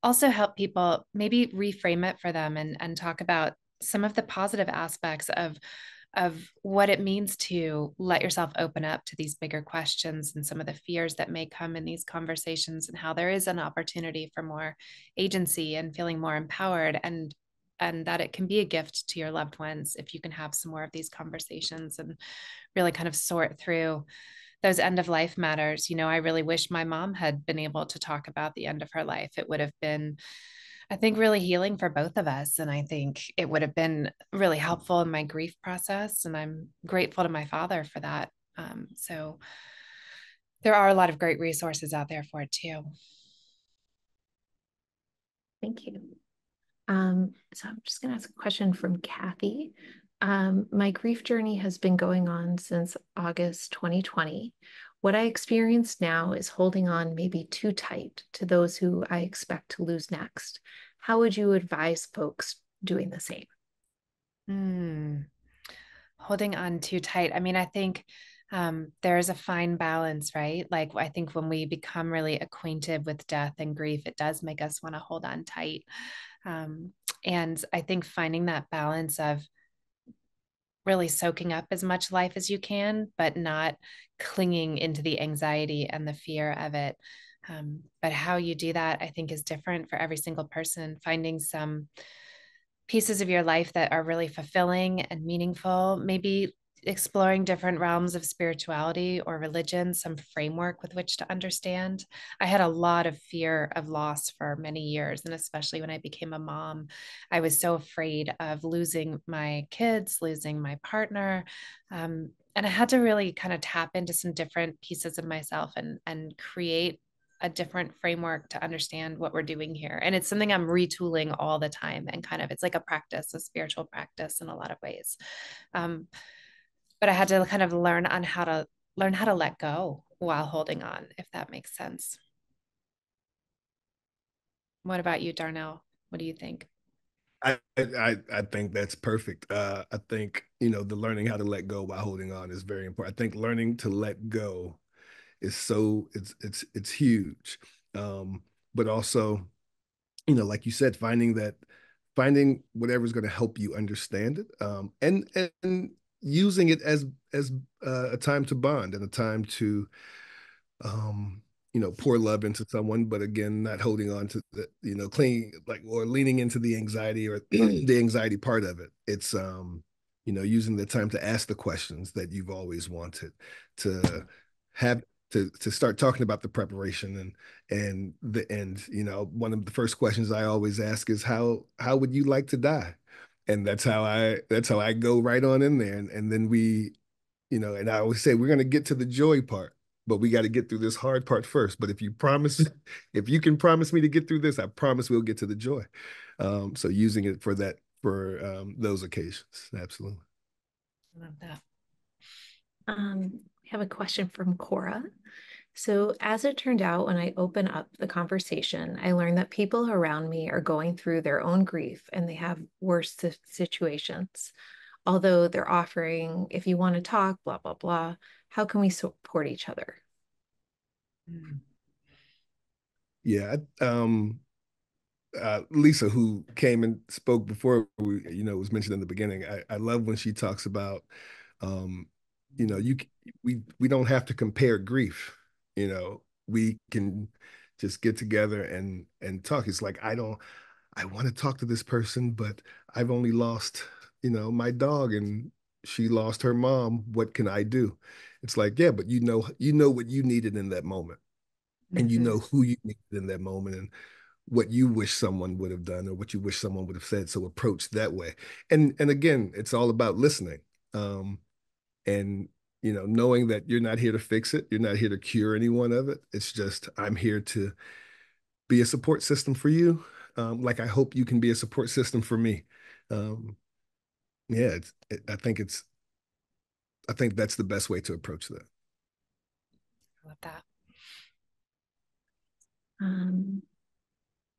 also help people maybe reframe it for them and and talk about some of the positive aspects of of what it means to let yourself open up to these bigger questions and some of the fears that may come in these conversations and how there is an opportunity for more agency and feeling more empowered and and that it can be a gift to your loved ones if you can have some more of these conversations and really kind of sort through those end of life matters. You know i really wish my mom had been able to talk about the end of her life. It would have been I think really healing for both of us. And I think it would have been really helpful in my grief process. And I'm grateful to my father for that. Um, so there are a lot of great resources out there for it too. Thank you. Um, so I'm just going to ask a question from Kathy. Um, my grief journey has been going on since August 2020. What I experience now is holding on maybe too tight to those who I expect to lose next. How would you advise folks doing the same? Hmm. Holding on too tight. I mean, I think um, there's a fine balance, right? Like, I think when we become really acquainted with death and grief, it does make us want to hold on tight. Um, and I think finding that balance of really soaking up as much life as you can, but not clinging into the anxiety and the fear of it. Um, but how you do that, I think, is different for every single person. Finding some pieces of your life that are really fulfilling and meaningful, maybe exploring different realms of spirituality or religion, some framework with which to understand. I had a lot of fear of loss for many years. And especially when I became a mom, I was so afraid of losing my kids, losing my partner. Um, and I had to really kind of tap into some different pieces of myself and, and create a different framework to understand what we're doing here. And it's something I'm retooling all the time and kind of, it's like a practice, a spiritual practice in a lot of ways. Um, but I had to kind of learn on how to learn how to let go while holding on, if that makes sense. What about you, Darnell? What do you think? I, I I think that's perfect. Uh, I think you know the learning how to let go while holding on is very important. I think learning to let go is so it's it's it's huge. Um, but also, you know, like you said, finding that finding whatever's going to help you understand it, um, and and using it as as uh, a time to bond and a time to um you know pour love into someone but again not holding on to the you know clinging like or leaning into the anxiety or the anxiety part of it. It's um you know using the time to ask the questions that you've always wanted to have to to start talking about the preparation and and the end you know one of the first questions i always ask is how how would you like to die and that's how I that's how I go right on in there. And, and then we, you know, and I always say we're gonna get to the joy part, but we got to get through this hard part first. But if you promise, if you can promise me to get through this, I promise we'll get to the joy. Um, so using it for that for um, those occasions, absolutely. I love that. Um, we have a question from Cora. So, as it turned out, when I open up the conversation, I learned that people around me are going through their own grief and they have worse situations. Although they're offering, if you want to talk, blah, blah, blah, how can we support each other? Yeah. Um, uh, Lisa, who came and spoke before we, you know, was mentioned in the beginning. I, I love when she talks about, um, you know, you we we don't have to compare grief you know we can just get together and and talk. It's like i don't i want to talk to this person but i've only lost you know my dog and she lost her mom. What can i do? It's like yeah but you know you know what you needed in that moment. And mm-hmm. you know who you needed in that moment and what you wish someone would have done or what you wish someone would have said. So approach that way. And and again it's all about listening um and you know, knowing that you're not here to fix it, you're not here to cure anyone of it. It's just I'm here to be a support system for you, um, like I hope you can be a support system for me. Um, yeah, it's, it, I think it's, I think that's the best way to approach that. I love that. Um,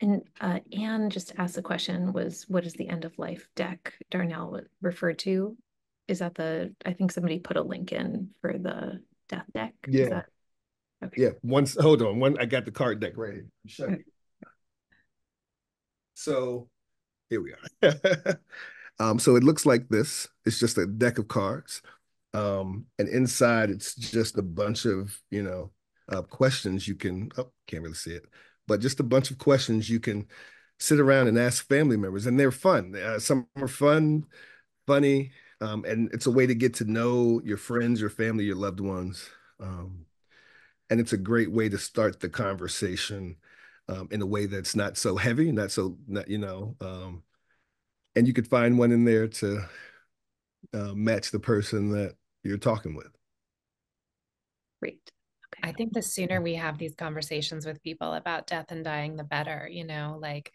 and uh, Anne just asked the question: Was what is the end of life deck Darnell referred to? Is that the I think somebody put a link in for the death deck. Yeah. That, okay. Yeah. Once hold on. One I got the card deck ready. Okay. So here we are. um, so it looks like this. It's just a deck of cards. Um, and inside it's just a bunch of, you know, uh, questions you can oh, can't really see it, but just a bunch of questions you can sit around and ask family members, and they're fun. Uh, some are fun, funny, um, and it's a way to get to know your friends, your family, your loved ones. Um, and it's a great way to start the conversation um, in a way that's not so heavy, not so, not, you know, um, and you could find one in there to uh, match the person that you're talking with. Great. Okay. I think the sooner we have these conversations with people about death and dying, the better, you know, like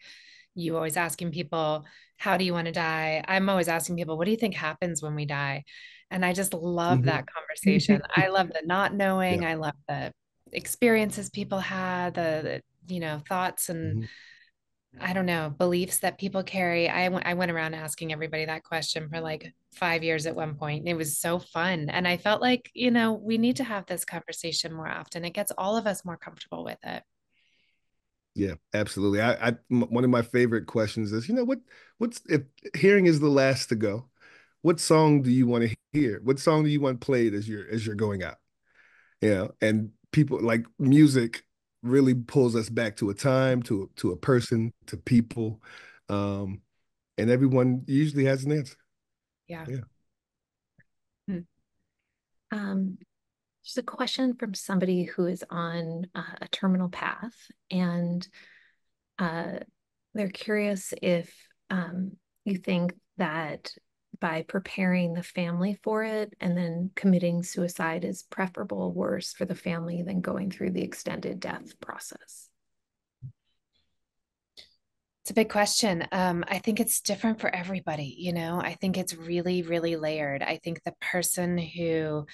you always asking people, how do you want to die? I'm always asking people, what do you think happens when we die? And I just love mm-hmm. that conversation. I love the not knowing. Yeah. I love the experiences people had, the, the you know, thoughts and mm-hmm. I don't know, beliefs that people carry. I went I went around asking everybody that question for like 5 years at one point. It was so fun. And I felt like, you know, we need to have this conversation more often. It gets all of us more comfortable with it. Yeah, absolutely. I, I one of my favorite questions is, you know, what what's if hearing is the last to go, what song do you want to hear? What song do you want played as you're as you're going out? You know, and people like music really pulls us back to a time, to to a person, to people. Um, and everyone usually has an answer. Yeah. Yeah. Hmm. Um, there's a question from somebody who is on uh, a terminal path and uh, they're curious if um, you think that by preparing the family for it and then committing suicide is preferable worse for the family than going through the extended death process? It's a big question. Um, I think it's different for everybody. You know, I think it's really, really layered. I think the person who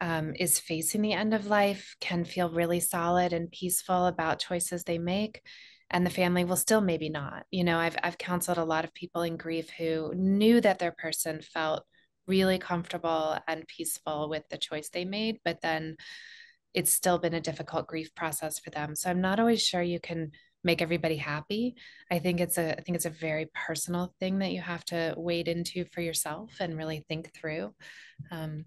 um, is facing the end of life can feel really solid and peaceful about choices they make and the family will still maybe not. You know i've i've counseled a lot of people in grief who knew that their person felt really comfortable and peaceful with the choice they made but then it's still been a difficult grief process for them. So i'm not always sure you can make everybody happy. I think it's a i think it's a very personal thing that you have to wade into for yourself and really think through. Um,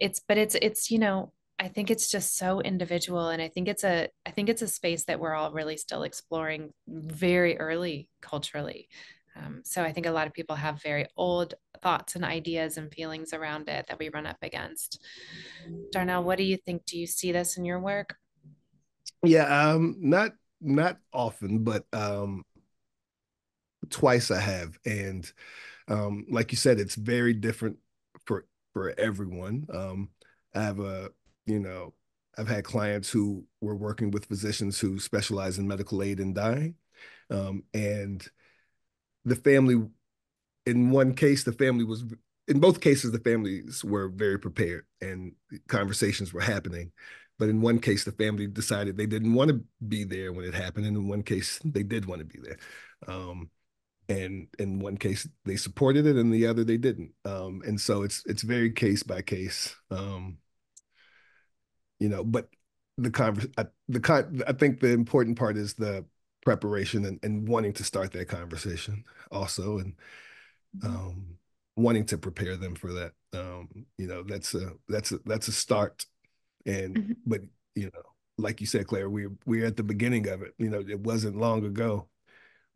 it's but it's it's you know I think it's just so individual and I think it's a I think it's a space that we're all really still exploring very early culturally. Um, so I think a lot of people have very old thoughts and ideas and feelings around it that we run up against. Darnell, what do you think? Do you see this in your work? Yeah, um, not not often, but um, twice I have, and um, like you said, it's very different for everyone. Um, I have a, you know, I've had clients who were working with physicians who specialize in medical aid and dying. Um, and the family, in one case, the family was, in both cases, the families were very prepared and conversations were happening. but in one case, the family decided they didn't want to be there when it happened, and in one case, they did want to be there. Um, and in one case, they supported it, and the other they didn't. Um, and so it's it's very case by case. Um, you know, but the convers the con I think the important part is the preparation and, and wanting to start that conversation also, and um, wanting to prepare them for that. Um, you know, that's a that's a that's a start and mm-hmm. but you know, like you said, Claire, we're we're at the beginning of it. You know, it wasn't long ago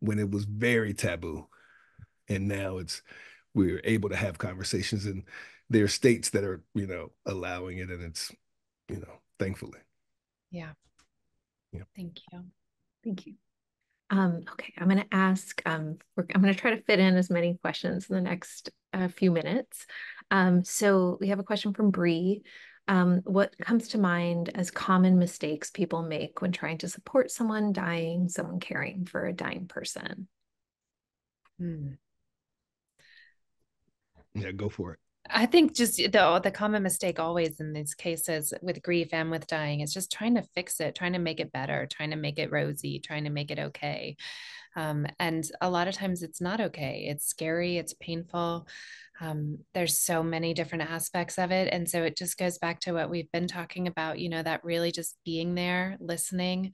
when it was very taboo, and now it's we're able to have conversations, and there are states that are you know allowing it, and it's you know thankfully. Yeah. Yeah. Thank you. Thank you. Um, okay, I'm going to ask, um, I'm going to try to fit in as many questions in the next uh, few minutes. Um, so we have a question from Bree um, what comes to mind as common mistakes people make when trying to support someone dying, someone caring for a dying person? Hmm. Yeah, go for it. I think just the the common mistake always in these cases with grief and with dying is just trying to fix it, trying to make it better, trying to make it rosy, trying to make it okay. Um, and a lot of times it's not okay. It's scary, it's painful. Um, there's so many different aspects of it. And so it just goes back to what we've been talking about, you know, that really just being there, listening,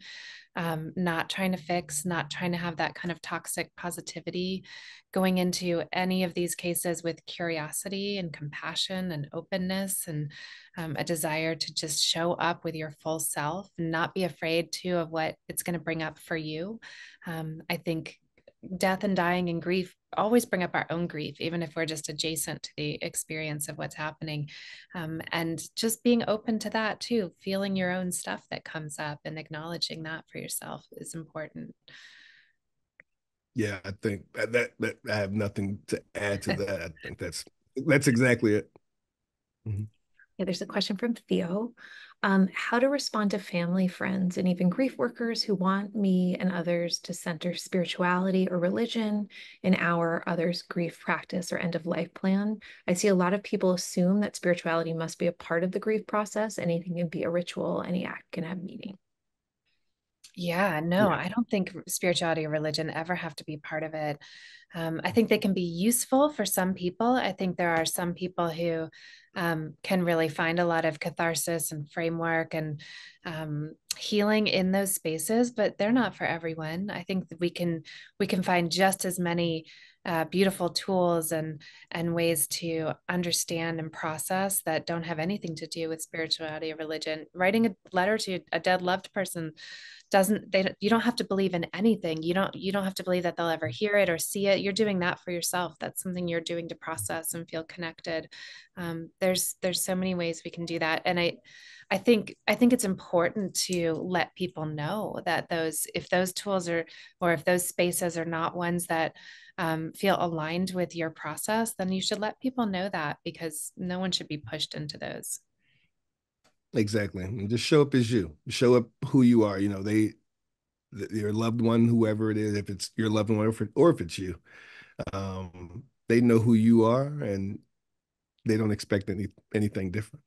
um, not trying to fix, not trying to have that kind of toxic positivity, going into any of these cases with curiosity and compassion and openness and um, a desire to just show up with your full self not be afraid too of what it's going to bring up for you. Um, I think death and dying and grief always bring up our own grief, even if we're just adjacent to the experience of what's happening. Um, and just being open to that too, feeling your own stuff that comes up and acknowledging that for yourself is important. Yeah, I think that, that, that I have nothing to add to that. I think that's that's exactly it. Mm-hmm. Yeah, there's a question from Theo um, how to respond to family, friends, and even grief workers who want me and others to center spirituality or religion in our others' grief practice or end of life plan. I see a lot of people assume that spirituality must be a part of the grief process. Anything can be a ritual, any act can have meaning. Yeah, no, yeah. I don't think spirituality or religion ever have to be part of it. Um, I think they can be useful for some people. I think there are some people who um, can really find a lot of catharsis and framework and um, healing in those spaces, but they're not for everyone. I think that we can we can find just as many uh, beautiful tools and and ways to understand and process that don't have anything to do with spirituality or religion. Writing a letter to a dead loved person doesn't they you don't have to believe in anything. You don't you don't have to believe that they'll ever hear it or see it. You're doing that for yourself. That's something you're doing to process and feel connected. Um, there's there's so many ways we can do that. And i i think i think it's important to let people know that those if those tools are or if those spaces are not ones that um, feel aligned with your process then you should let people know that because no one should be pushed into those Exactly. And just show up as you. Show up who you are. You know, they your loved one, whoever it is, if it's your loved one or if, it, or if it's you, um, they know who you are and they don't expect any anything different.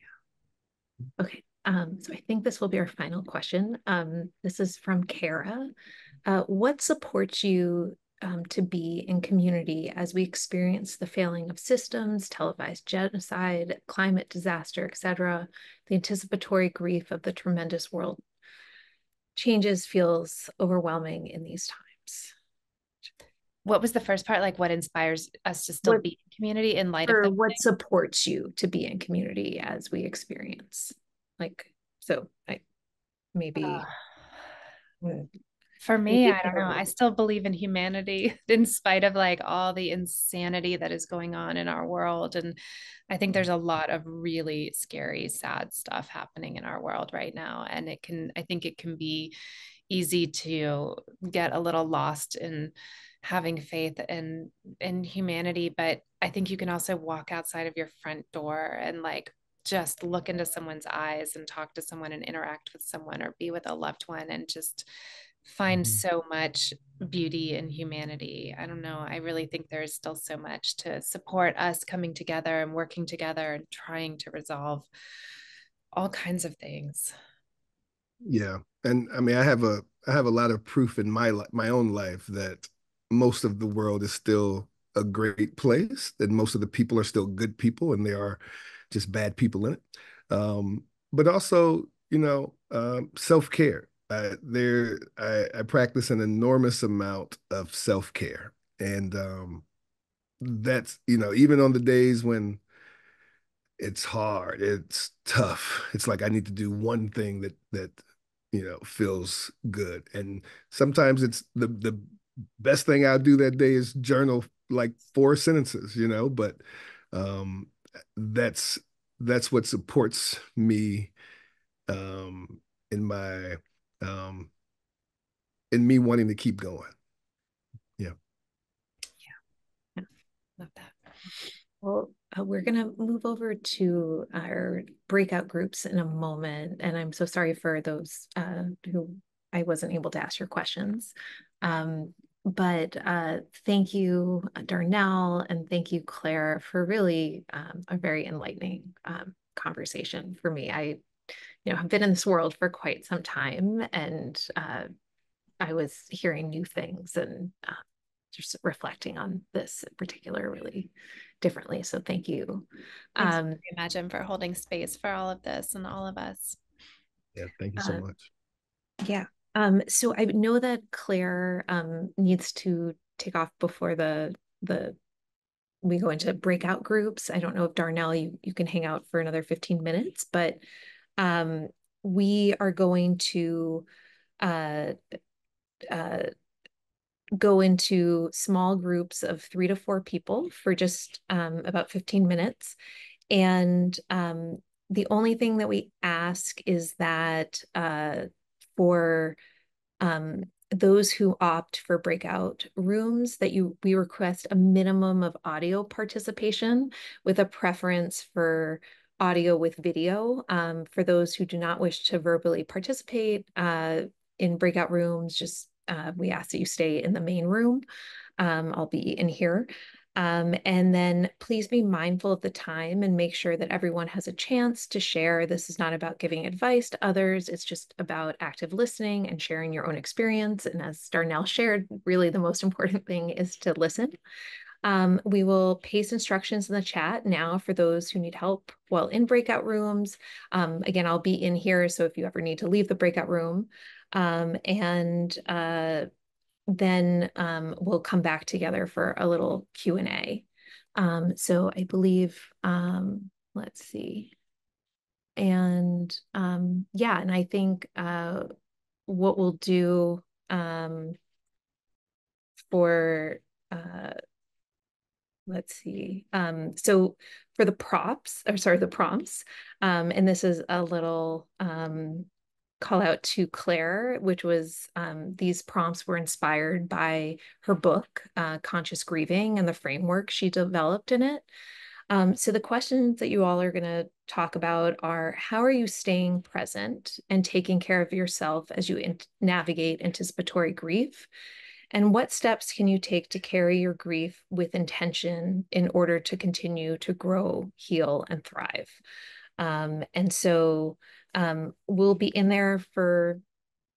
Yeah. Okay. Um, so I think this will be our final question. Um, this is from Kara. Uh, what supports you um, to be in community as we experience the failing of systems, televised genocide, climate disaster, etc. The anticipatory grief of the tremendous world changes feels overwhelming in these times. What was the first part? Like what inspires us to still what, be in community in light of what supports you to be in community as we experience? Like, so I maybe uh, for me, I don't know. I still believe in humanity in spite of like all the insanity that is going on in our world. And I think there's a lot of really scary, sad stuff happening in our world right now. And it can, I think it can be easy to get a little lost in having faith in in humanity but i think you can also walk outside of your front door and like just look into someone's eyes and talk to someone and interact with someone or be with a loved one and just find mm-hmm. so much beauty and humanity. I don't know. I really think there's still so much to support us coming together and working together and trying to resolve all kinds of things. Yeah. And I mean, I have a I have a lot of proof in my my own life that most of the world is still a great place, that most of the people are still good people, and there are just bad people in it. Um, but also, you know, um, self care. There, I, I, practice an enormous amount of self care, and um, that's you know, even on the days when it's hard, it's tough. It's like I need to do one thing that that you know feels good, and sometimes it's the the best thing I'll do that day is journal like four sentences, you know, but um, that's that's what supports me um, in my um, in me wanting to keep going. Yeah. Yeah. Love that. Well, uh, we're going to move over to our breakout groups in a moment. And I'm so sorry for those uh, who I wasn't able to ask your questions. Um, but uh, thank you, uh, Darnell, and thank you, Claire, for really um, a very enlightening um, conversation for me. I, you know, have been in this world for quite some time, and uh, I was hearing new things and uh, just reflecting on this particular really differently. So thank you. Um, imagine for holding space for all of this and all of us. Yeah, thank you so uh, much. Yeah. Um, so I know that Claire um, needs to take off before the the we go into breakout groups. I don't know if Darnell you you can hang out for another 15 minutes, but um, we are going to uh, uh, go into small groups of three to four people for just um, about 15 minutes. And um, the only thing that we ask is that uh, for um, those who opt for breakout rooms that you we request a minimum of audio participation with a preference for audio with video um, for those who do not wish to verbally participate uh, in breakout rooms just uh, we ask that you stay in the main room um, i'll be in here um, and then please be mindful of the time and make sure that everyone has a chance to share. This is not about giving advice to others. It's just about active listening and sharing your own experience. And as Darnell shared, really the most important thing is to listen. Um, we will paste instructions in the chat now for those who need help while in breakout rooms. Um, again, I'll be in here, so if you ever need to leave the breakout room. Um, and uh, then um, we'll come back together for a little Q&A. Um, so I believe, um, let's see. And yeah, and I think uh, what we'll do for, uh, let's see. Um, so for the props, or sorry, the prompts, um, and this is a little um, call out to Claire, which was um, these prompts were inspired by her book, uh, Conscious Grieving, and the framework she developed in it. Um, so the questions that you all are going to talk about are how are you staying present and taking care of yourself as you navigate anticipatory grief? And what steps can you take to carry your grief with intention in order to continue to grow, heal, and thrive? Um, and so um, we'll be in there for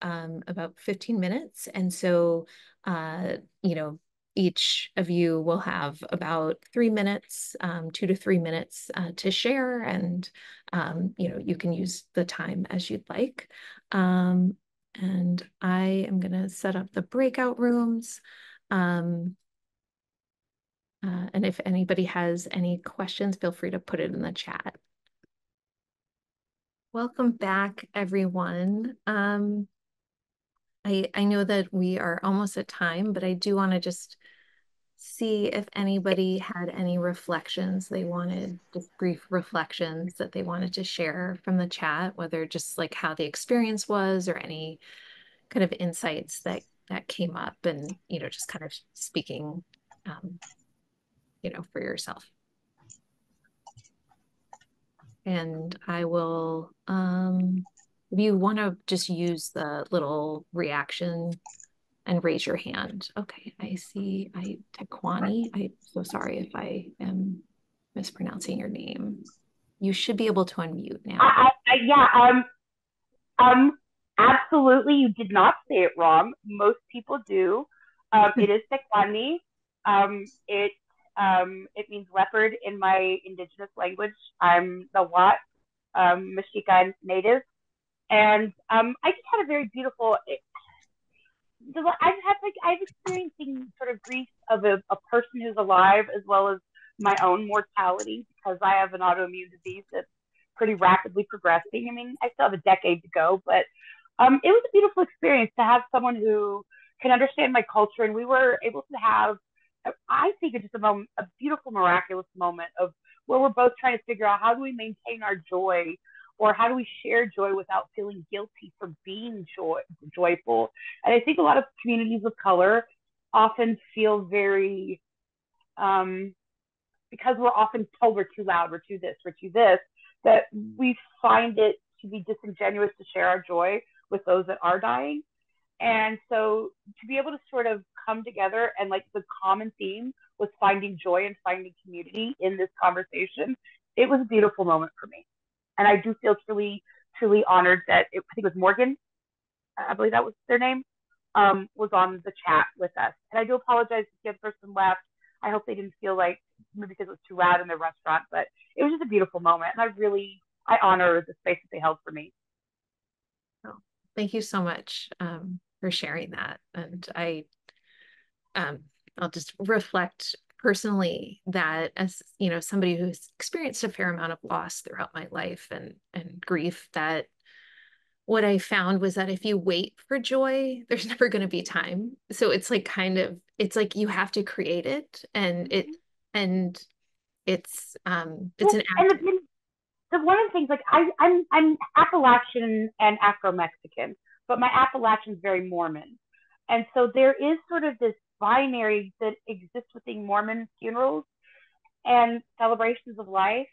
um, about 15 minutes. And so, uh, you know, each of you will have about three minutes, um, two to three minutes uh, to share. And, um, you know, you can use the time as you'd like. Um, and I am going to set up the breakout rooms. Um, uh, and if anybody has any questions, feel free to put it in the chat. Welcome back, everyone. Um, I, I know that we are almost at time, but I do want to just see if anybody had any reflections they wanted, just brief reflections that they wanted to share from the chat, whether just like how the experience was or any kind of insights that that came up and, you know, just kind of speaking, um, you know, for yourself. And I will, um, if you want to just use the little reaction and raise your hand. Okay, I see. I Tecuani. I'm so sorry if I am mispronouncing your name. You should be able to unmute now. I, Uh, yeah. Um. Um. Absolutely, you did not say it wrong. Most people do. Um, it is Tecuani. Um, it um, it means leopard in my indigenous language. I'm the Wat um, native, and um, I just had a very beautiful. I've had like I've experiencing sort of grief of a, a person who's alive as well as my own mortality because I have an autoimmune disease that's pretty rapidly progressing. I mean, I still have a decade to go, but um, it was a beautiful experience to have someone who can understand my culture, and we were able to have. I think just a moment, a beautiful, miraculous moment of where we're both trying to figure out how do we maintain our joy or how do we share joy without feeling guilty for being joy, joyful? And I think a lot of communities of color often feel very, um, because we're often told we're too loud, we're too this, we're too this, that we find it to be disingenuous to share our joy with those that are dying. And so to be able to sort of come together and like the common theme was finding joy and finding community in this conversation, it was a beautiful moment for me and I do feel truly, truly honored that it, I think it was Morgan, I believe that was their name, um, was on the chat with us. And I do apologize if the other person left. I hope they didn't feel like maybe because it was too loud in the restaurant, but it was just a beautiful moment, and I really I honor the space that they held for me. Oh, thank you so much um, for sharing that, and I um, I'll just reflect personally that as you know somebody who's experienced a fair amount of loss throughout my life and and grief that what i found was that if you wait for joy there's never going to be time so it's like kind of it's like you have to create it and it and it's um it's an act. And the, one of the things like I I'm I'm Appalachian and Afro Mexican, but my Appalachian is very Mormon, and so there is sort of this binary that exists within Mormon funerals and celebrations of life.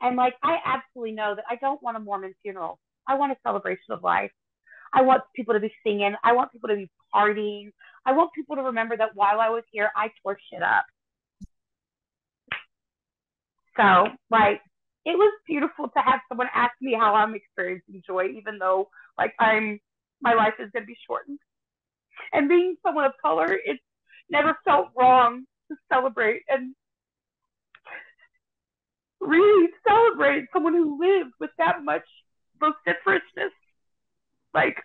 And like, I absolutely know that I don't want a Mormon funeral. I want a celebration of life. I want people to be singing. I want people to be partying. I want people to remember that while I was here, I tore shit up. So, like, it was beautiful to have someone ask me how I'm experiencing joy, even though, like, I'm my life is going to be shortened. And being someone of color, it's never felt wrong to celebrate and really celebrate someone who lived with that much vociferousness. Like,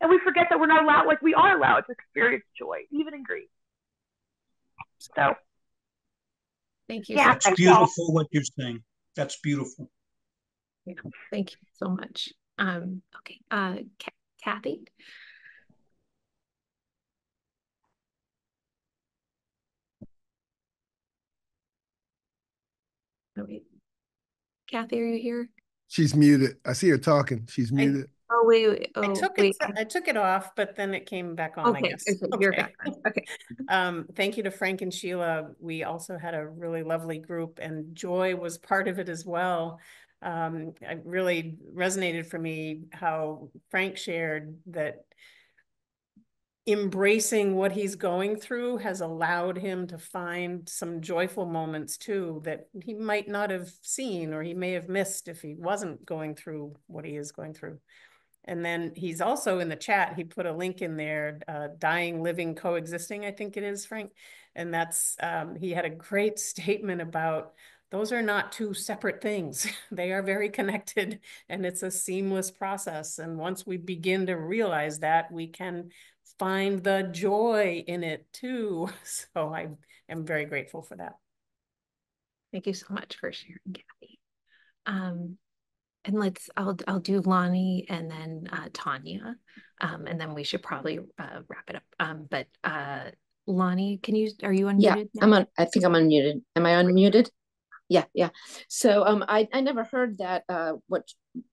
and we forget that we're not allowed, like, we are allowed to experience joy, even in grief. So, thank you. Yeah, That's beautiful what you're saying. That's beautiful. Yeah, thank you so much. Um, okay, uh, Kathy. Oh, wait. Kathy, are you here? She's muted. I see her talking. She's muted. Oh, wait, wait. Oh, I took wait. it, I took it off, but then it came back on, I Okay, guess. okay, you're back. on. Okay. Um, thank you to Frank and Sheila. We also had a really lovely group and Joy was part of it as well. Um, it really resonated for me how Frank shared that embracing what he's going through has allowed him to find some joyful moments too that he might not have seen or he may have missed if he wasn't going through what he is going through. And then he's also in the chat, he put a link in there, uh, dying, living, coexisting, I think it is, Frank. And that's, um, he had a great statement about those are not two separate things. they are very connected and it's a seamless process. And once we begin to realize that, we can find the joy in it too. So I am very grateful for that. Thank you so much for sharing, Kathy. Um, and let's I'll I'll do Lonnie and then uh, Tanya, um, and then we should probably uh, wrap it up. Um, but uh, Lonnie, can you are you unmuted? Yeah, now? I'm on. I think I'm unmuted. Am I unmuted? Yeah, yeah. So um, I I never heard that uh, what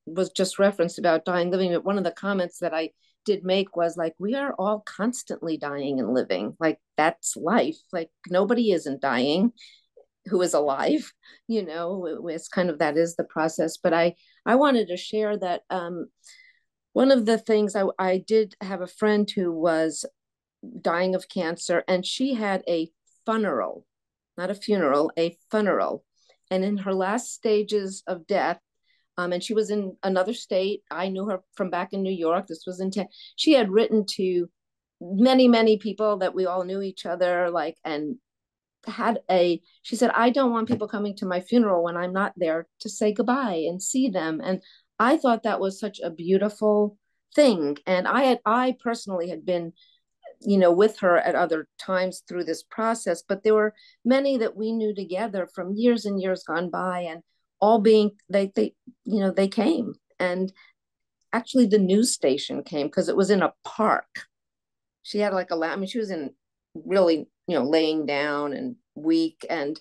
was just referenced about dying living. But one of the comments that I did make was like we are all constantly dying and living. Like that's life. Like nobody isn't dying who is alive you know it's kind of that is the process. But i i wanted to share that um one of the things i i did have a friend who was dying of cancer and she had a funeral not a funeral a funeral. And in her last stages of death Um, and she was in another state. I knew her from back in New York. This was in, te- she had written to many, many people that we all knew each other, like, and had a, she said, I don't want people coming to my funeral when I'm not there to say goodbye and see them. And I thought that was such a beautiful thing. And I had, I personally had been you know with her at other times through this process but there were many that we knew together from years and years gone by and all being they they you know they came. And actually the news station came because it was in a park. She had like a i mean she was in really you know laying down and weak. And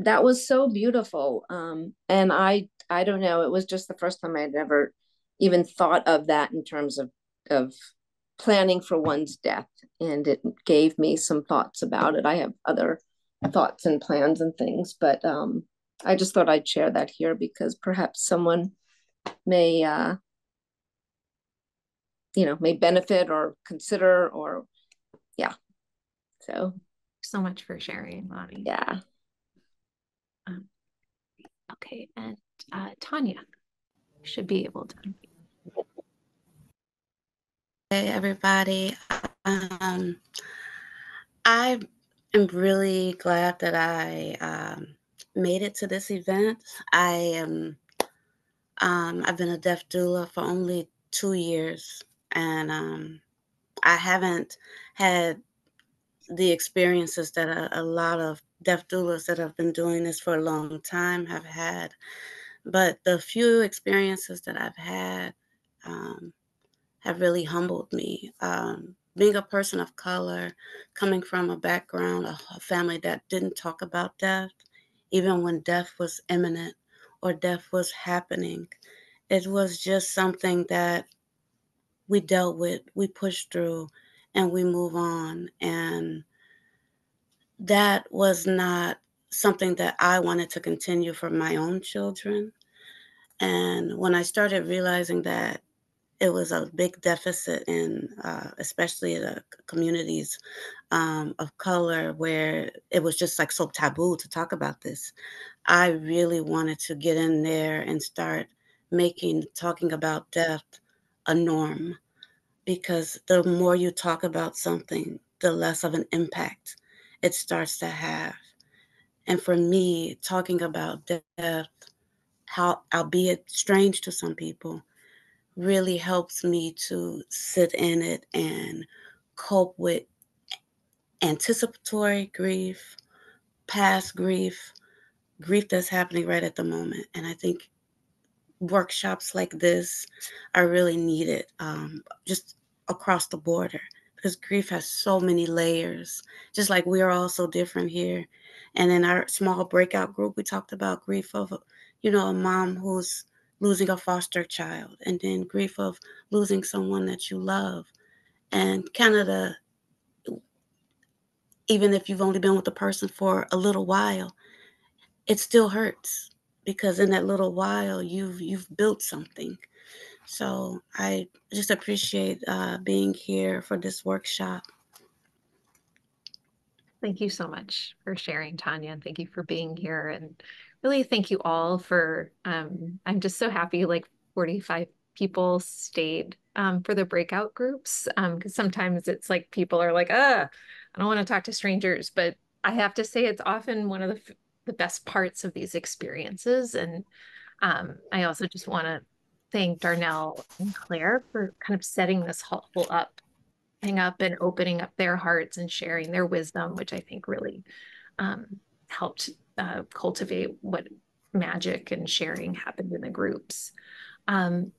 that was so beautiful. Um and i i don't know it was just the first time i'd ever even thought of that in terms of of planning for one's death. And it gave me some thoughts about it. I have other thoughts and plans and things but um i just thought i'd share that here because perhaps someone may uh you know may benefit or consider or yeah. So. So much for sharing lonnie. Yeah. Um, okay and uh tanya should be able to. Hey, everybody. Um, I am really glad that I um, made it to this event. I am, um, I've been a death doula for only two years, and um, I haven't had the experiences that a, a lot of death doulas that have been doing this for a long time have had. But the few experiences that I've had, um, have really humbled me. Um, being a person of color, coming from a background, a, a family that didn't talk about death, even when death was imminent or death was happening, it was just something that we dealt with, we pushed through, and we move on. And that was not something that I wanted to continue for my own children. And when I started realizing that it was a big deficit in uh, especially the communities um, of color where it was just like so taboo to talk about this. I really wanted to get in there and start making talking about death a norm because the more you talk about something the less of an impact it starts to have. And for me talking about death how albeit strange to some people really helps me to sit in it and cope with anticipatory grief, past grief, grief that's happening right at the moment. And I think workshops like this are really needed um, just across the border because grief has so many layers, just like we are all so different here. And in our small breakout group, we talked about grief of, you know, a mom who's losing a foster child, and then grief of losing someone that you love. And kind of even if you've only been with the person for a little while, it still hurts because in that little while you've you've built something. So I just appreciate uh, being here for this workshop. Thank you so much for sharing, Tanya, and thank you for being here. And really thank you all for, um, I'm just so happy like 45 people stayed um, for the breakout groups. Um, cause sometimes it's like people are like, ah, I don't want to talk to strangers, but I have to say it's often one of the, the best parts of these experiences. And um, I also just want to thank Darnell and Claire for kind of setting this whole up, up and opening up their hearts and sharing their wisdom, which I think really um, helped uh, cultivate what magic and sharing happened in the groups. Um,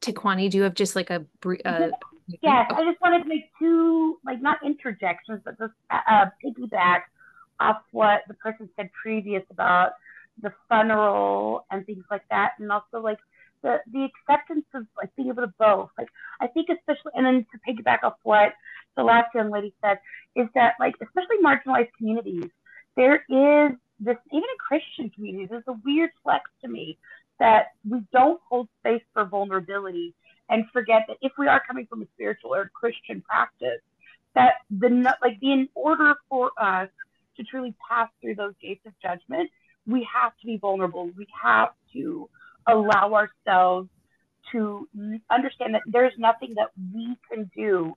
Tecuani, do you have just like a brief? Uh, yes, I just wanted to make two, like not interjections, but just uh, uh, piggyback off what the person said previous about the funeral and things like that, and also like the the acceptance of like being able to both. Like I think especially, and then to piggyback off what the last young lady said is that like especially marginalized communities, there is this even in Christian communities, there's a weird flex to me that we don't hold space for vulnerability and forget that if we are coming from a spiritual or Christian practice, that the like in order for us to truly pass through those gates of judgment, we have to be vulnerable. We have to allow ourselves to understand that there's nothing that we can do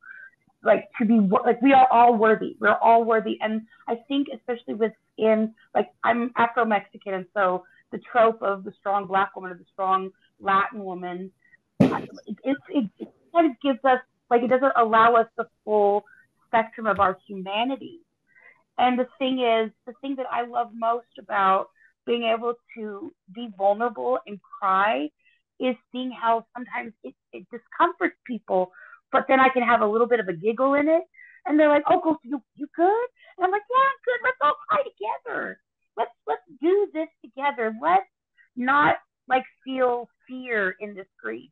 like to be like we are all worthy. We're all worthy. And i think especially within like i'm afro mexican and so the trope of the strong black woman or the strong latin woman it, it, it, it kind of gives us like it doesn't allow us the full spectrum of our humanity. And the thing is the thing that i love most about being able to be vulnerable and cry is seeing how sometimes it, it discomforts people but then I can have a little bit of a giggle in it. And they're like, "Oh, you you good?" And I'm like, "Yeah, I'm good. Let's all cry together. Let's let's do this together. Let's not like feel fear in this grief.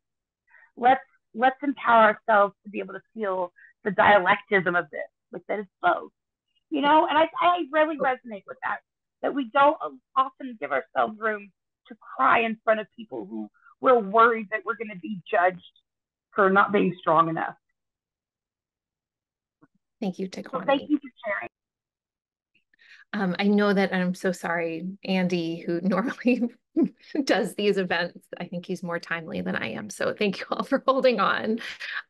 Let's let's empower ourselves to be able to feel the dialectism of this, like that is both, you know. And I I really resonate with that. That we don't often give ourselves room to cry in front of people who we're worried that we're going to be judged for not being strong enough. Thank you, Tecuani. So thank you for sharing. Um, I know that I'm so sorry, Andy, who normally does these events. I think he's more timely than I am. So thank you all for holding on.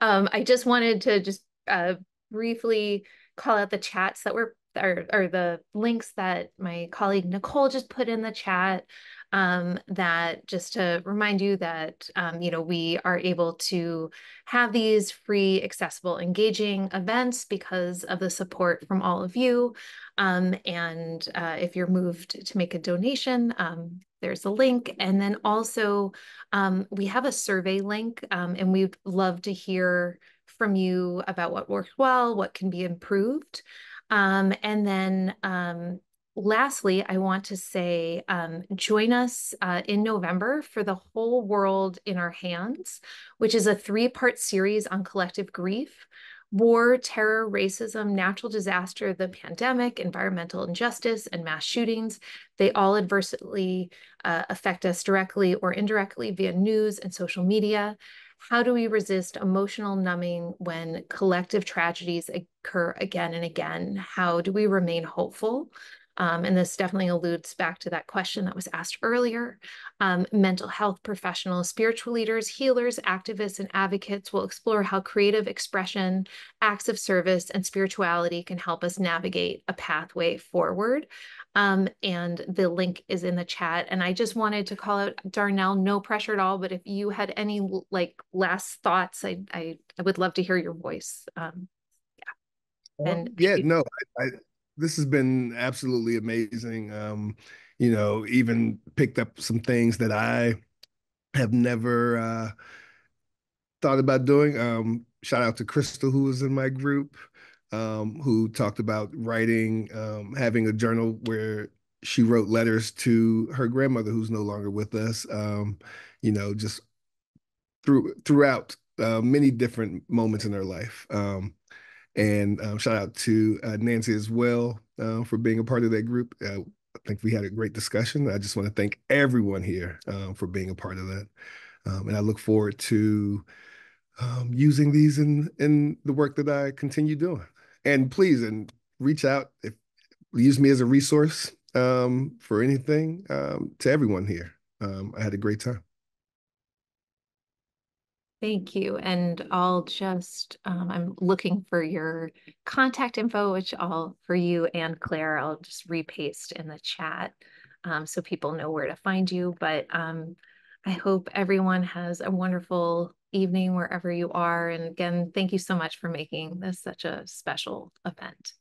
Um, I just wanted to just uh, briefly call out the chats that were or, or the links that my colleague Nicole just put in the chat um, that just to remind you that, um, you know, we are able to have these free, accessible, engaging events because of the support from all of you. Um, and uh, if you're moved to make a donation, um, there's a link. And then also um, we have a survey link um, and we'd love to hear from you about what worked well, what can be improved. Um, and then um, lastly, I want to say um, join us uh, in November for The Whole World in Our Hands, which is a three part series on collective grief. War, terror, racism, natural disaster, the pandemic, environmental injustice, and mass shootings, they all adversely uh, affect us directly or indirectly via news and social media. How do we resist emotional numbing when collective tragedies occur again and again? How do we remain hopeful? Um, and this definitely alludes back to that question that was asked earlier. Um, mental health professionals, spiritual leaders, healers, activists, and advocates will explore how creative expression, acts of service, and spirituality can help us navigate a pathway forward. Um, and the link is in the chat. And I just wanted to call out Darnell, no pressure at all, but if you had any like last thoughts, I I, I would love to hear your voice. Um, yeah. And yeah, no, I, I this has been absolutely amazing. Um, you know, even picked up some things that I have never uh, thought about doing. Um, shout out to Crystal, who was in my group, um, who talked about writing, um, having a journal where she wrote letters to her grandmother, who's no longer with us. Um, you know, just through throughout uh, many different moments in her life. Um, and um, shout out to uh, Nancy as well uh, for being a part of that group. Uh, I think we had a great discussion. I just want to thank everyone here um, for being a part of that. Um, and I look forward to um, using these in in the work that I continue doing. And please, and reach out if use me as a resource um, for anything um, to everyone here. I had a great time. Thank you. And I'll just, um, I'm looking for your contact info, which I'll, for you and Claire, I'll just repaste in the chat um, so people know where to find you. But um, I hope everyone has a wonderful evening wherever you are. And again, thank you so much for making this such a special event.